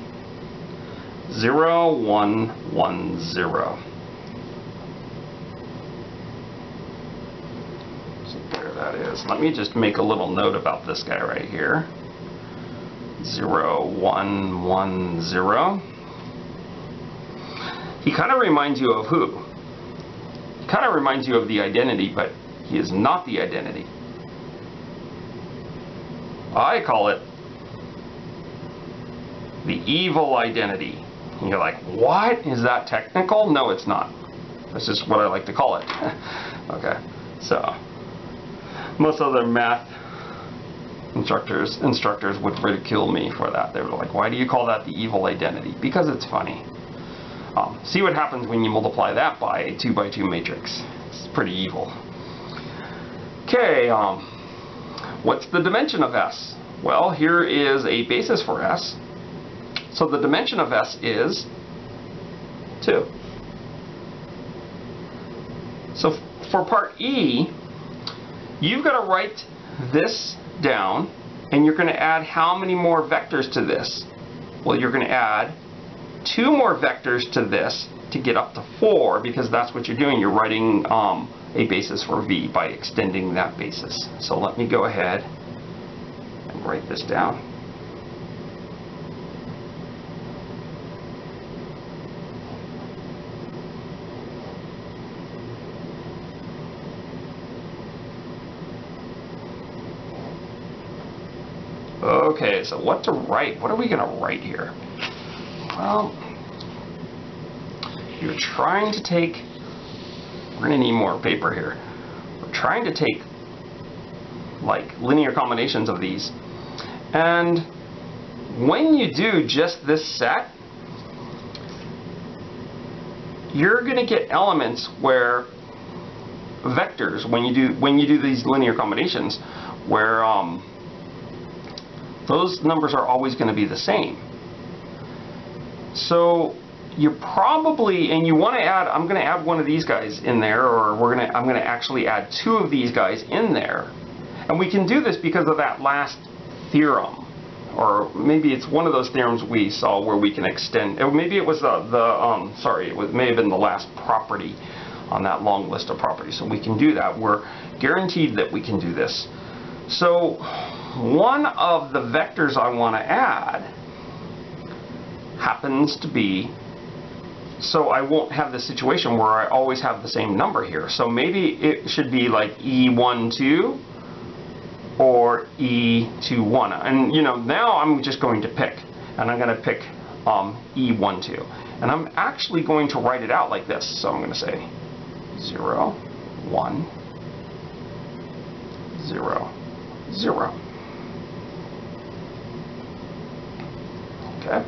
0, 1, 1, 0. That is. Let me just make a little note about this guy right here. 0110. He kind of reminds you of who? He kind of reminds you of the identity, but he is not the identity. I call it the evil identity. And you're like, what? Is that technical? No, it's not. That's just what I like to call it. [LAUGHS] okay, so most other math instructors instructors would ridicule me for that. They were like, why do you call that the evil identity? Because it's funny. Um, see what happens when you multiply that by a 2 by 2 matrix. It's pretty evil. Okay, um, what's the dimension of S? Well, here is a basis for S. So the dimension of S is 2. So for part E, You've got to write this down and you're going to add how many more vectors to this? Well, you're going to add two more vectors to this to get up to four because that's what you're doing. You're writing um, a basis for V by extending that basis. So let me go ahead and write this down. Okay, so what to write? What are we going to write here? Well, you're trying to take, we're going to need more paper here. We're trying to take like linear combinations of these. And when you do just this set, you're going to get elements where vectors when you do when you do these linear combinations where um, those numbers are always going to be the same. So you probably and you want to add I'm going to add one of these guys in there or we're going to I'm going to actually add two of these guys in there. And we can do this because of that last theorem or maybe it's one of those theorems we saw where we can extend, maybe it was the, the um, sorry, it was, may have been the last property on that long list of properties. So we can do that. We're guaranteed that we can do this. So one of the vectors I want to add happens to be so I won't have the situation where I always have the same number here. So maybe it should be like E12 or E21. And you know, now I'm just going to pick, and I'm going to pick um, E12. And I'm actually going to write it out like this. So I'm going to say 0, 1, 0, 0. Okay.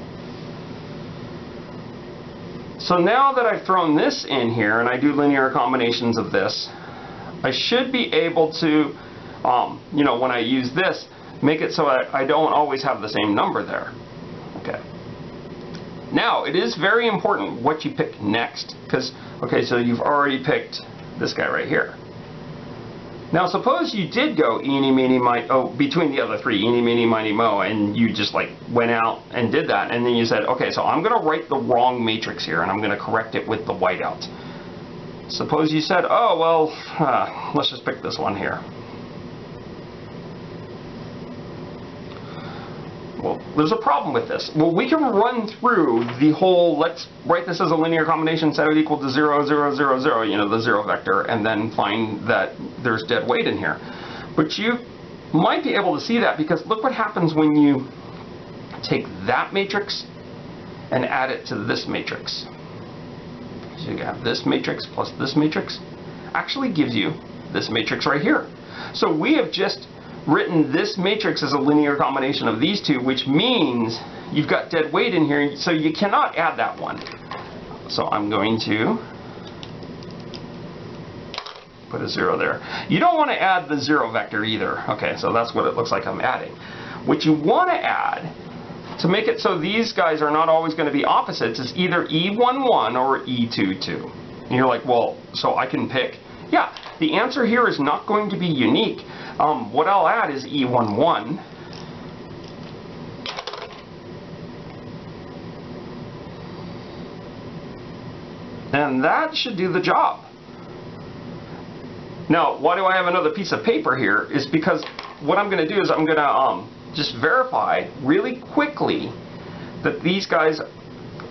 So now that I've thrown this in here and I do linear combinations of this, I should be able to um, you know, when I use this, make it so I, I don't always have the same number there. Okay. Now, it is very important what you pick next, because, okay, so you've already picked this guy right here. Now, suppose you did go eeny, meeny, miny, oh, between the other three, eeny, meeny, miny, mo, and you just like went out and did that, and then you said, okay, so I'm going to write the wrong matrix here, and I'm going to correct it with the whiteout. Suppose you said, oh, well, uh, let's just pick this one here. Well, there's a problem with this. Well, we can run through the whole, let's write this as a linear combination, set it equal to 0, 0, 0, 0, you know, the zero vector, and then find that there's dead weight in here. But you might be able to see that because look what happens when you take that matrix and add it to this matrix. So you have this matrix plus this matrix actually gives you this matrix right here. So we have just written this matrix as a linear combination of these two, which means you've got dead weight in here, so you cannot add that one. So I'm going to put a zero there. You don't want to add the zero vector either. Okay, so that's what it looks like I'm adding. What you want to add to make it so these guys are not always going to be opposites is either E11 or E22. And you're like, well, so I can pick. Yeah, the answer here is not going to be unique. Um, what I'll add is E11. And that should do the job. Now, why do I have another piece of paper here? Is because what I'm going to do is I'm going to um, just verify really quickly that these guys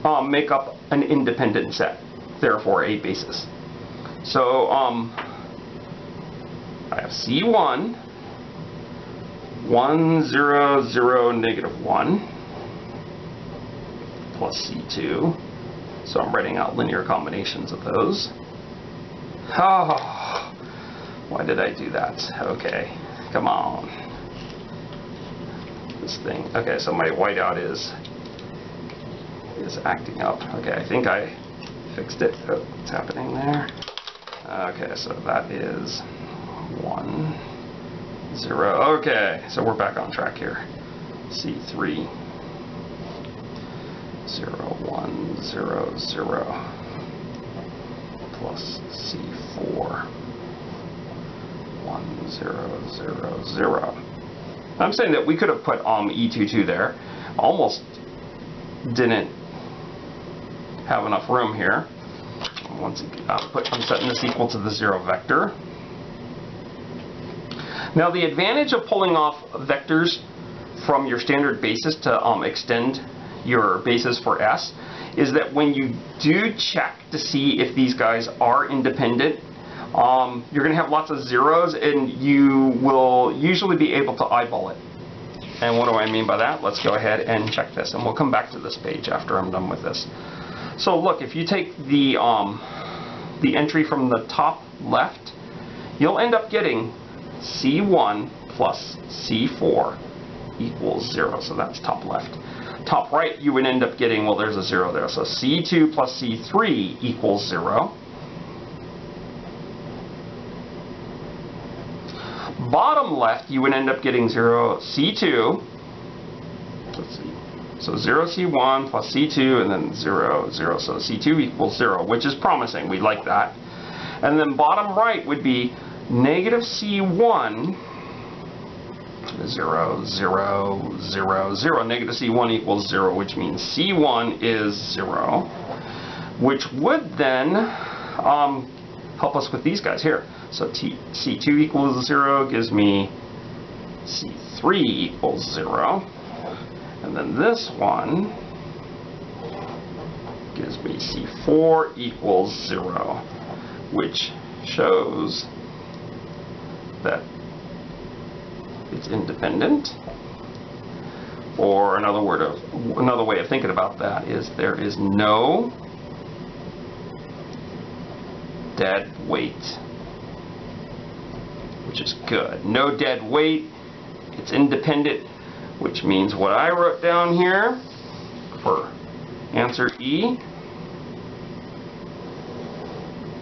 um, make up an independent set, therefore a basis. So um, I have C1, 1, 0, 0, negative 1, plus C2. So I'm writing out linear combinations of those. Oh, why did I do that? Okay, come on. This thing. Okay, so my whiteout is is acting up. Okay, I think I fixed it. Oh, what's happening there? Okay, so that is one, zero. Okay, so we're back on track here. C3, zero, one, zero, zero, plus C4, one, zero, zero, zero. I'm saying that we could have put um, E22 there. Almost didn't have enough room here. Once again, uh, put, I'm setting this equal to the zero vector. Now the advantage of pulling off vectors from your standard basis to um, extend your basis for S is that when you do check to see if these guys are independent, um, you're going to have lots of zeros and you will usually be able to eyeball it. And what do I mean by that? Let's go ahead and check this, and we'll come back to this page after I'm done with this. So look, if you take the, um, the entry from the top left, you'll end up getting C1 plus C4 equals 0. So that's top left. Top right, you would end up getting, well, there's a 0 there. So C2 plus C3 equals 0. Bottom left, you would end up getting 0 C2. Let's see. So 0 C1 plus C2 and then 0, 0. So C2 equals 0, which is promising. We like that. And then bottom right would be negative C1 0, 0, 0, 0. Negative C1 equals 0, which means C1 is 0, which would then um, help us with these guys here. So T, C2 equals 0 gives me C3 equals 0. And then this one gives me C4 equals 0, which shows that it's independent. Or another word of another way of thinking about that is there is no dead weight, which is good. No dead weight. It's independent, which means what I wrote down here for answer E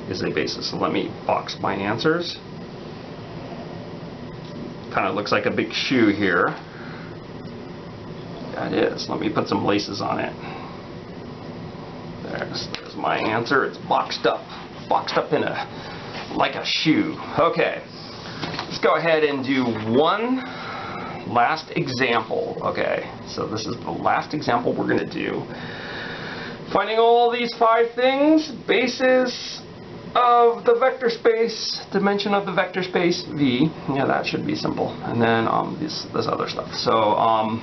is a basis. So let me box my answers kind of looks like a big shoe here. That is. Let me put some laces on it. There's, there's my answer. It's boxed up. Boxed up in a, like a shoe. Okay. Let's go ahead and do one last example. Okay. So this is the last example we're going to do. Finding all these five things, bases, of the vector space, dimension of the vector space v. Yeah, that should be simple. And then um, this, this other stuff. So um,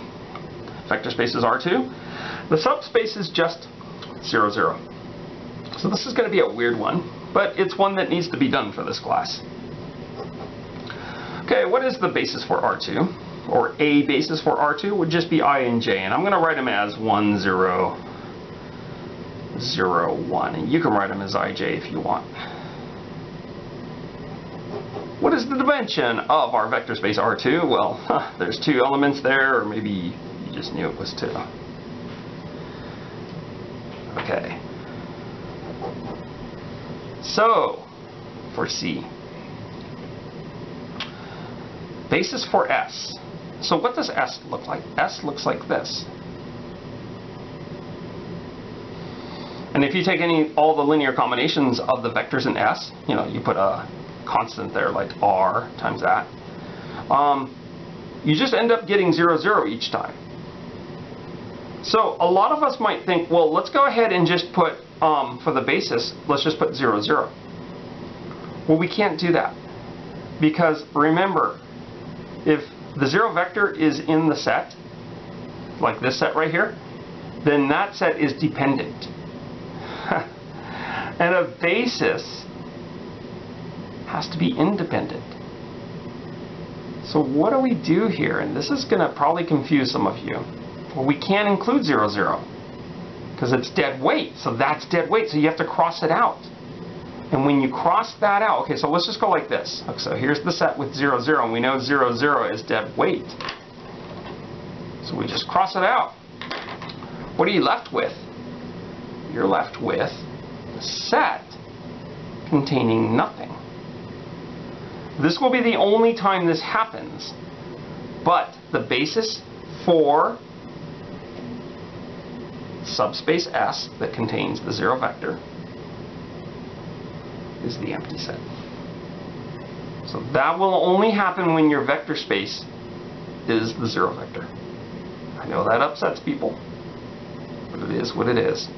vector space is R2. The subspace is just 0, 0. So this is going to be a weird one, but it's one that needs to be done for this class. Okay, what is the basis for R2? Or a basis for R2 would just be i and j. And I'm going to write them as 1, 0, 0, 1. And you can write them as ij if you want. What is the dimension of our vector space R2? Well, [LAUGHS] huh, there's two elements there, or maybe you just knew it was two. Okay. So, for C. Basis for S. So what does S look like? S looks like this. And if you take any all the linear combinations of the vectors in S, you know, you put a constant there like r times that, um, you just end up getting 0, 0 each time. So a lot of us might think, well, let's go ahead and just put, um, for the basis, let's just put 0, 0. Well, we can't do that. Because remember, if the zero vector is in the set, like this set right here, then that set is dependent. [LAUGHS] and a basis has to be independent. So what do we do here? And this is going to probably confuse some of you. Well, we can't include 0, 0 because it's dead weight. So that's dead weight. So you have to cross it out. And when you cross that out, okay, so let's just go like this. Okay, so here's the set with 0, 0, and we know 0, 0 is dead weight. So we just cross it out. What are you left with? You're left with a set containing nothing. This will be the only time this happens, but the basis for subspace S that contains the zero vector is the empty set. So that will only happen when your vector space is the zero vector. I know that upsets people, but it is what it is.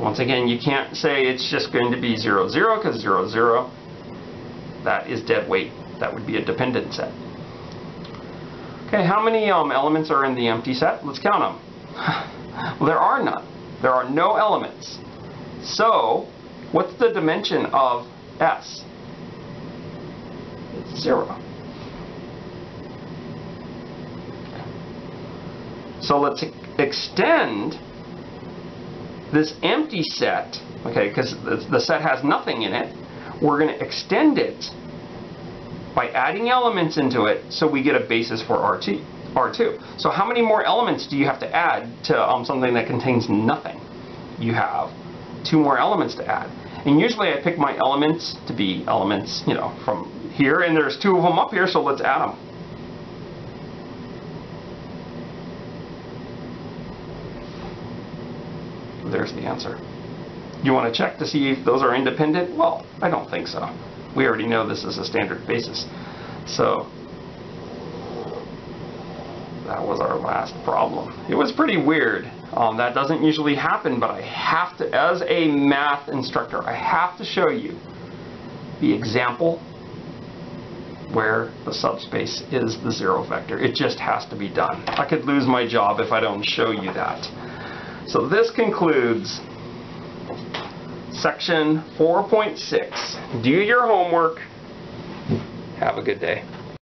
Once again, you can't say it's just going to be 0, 0, because 0, 0, that is dead weight. That would be a dependent set. Okay, how many um, elements are in the empty set? Let's count them. [SIGHS] well, there are none. There are no elements. So, what's the dimension of S? It's 0. So let's extend this empty set, okay, because the, set has nothing in it. We're going to extend it by adding elements into it so we get a basis for RT, R2. So how many more elements do you have to add to um, something that contains nothing? You have two more elements to add. And usually I pick my elements to be elements, you know, from here, and there's two of them up here, so let's add them. There's the answer. You want to check to see if those are independent? Well, I don't think so. We already know this is a standard basis. So that was our last problem. It was pretty weird. Um, that doesn't usually happen, but I have to, as a math instructor, I have to show you the example where the subspace is the zero vector. It just has to be done. I could lose my job if I don't show you that. So this concludes section 4.6. Do your homework. Have a good day.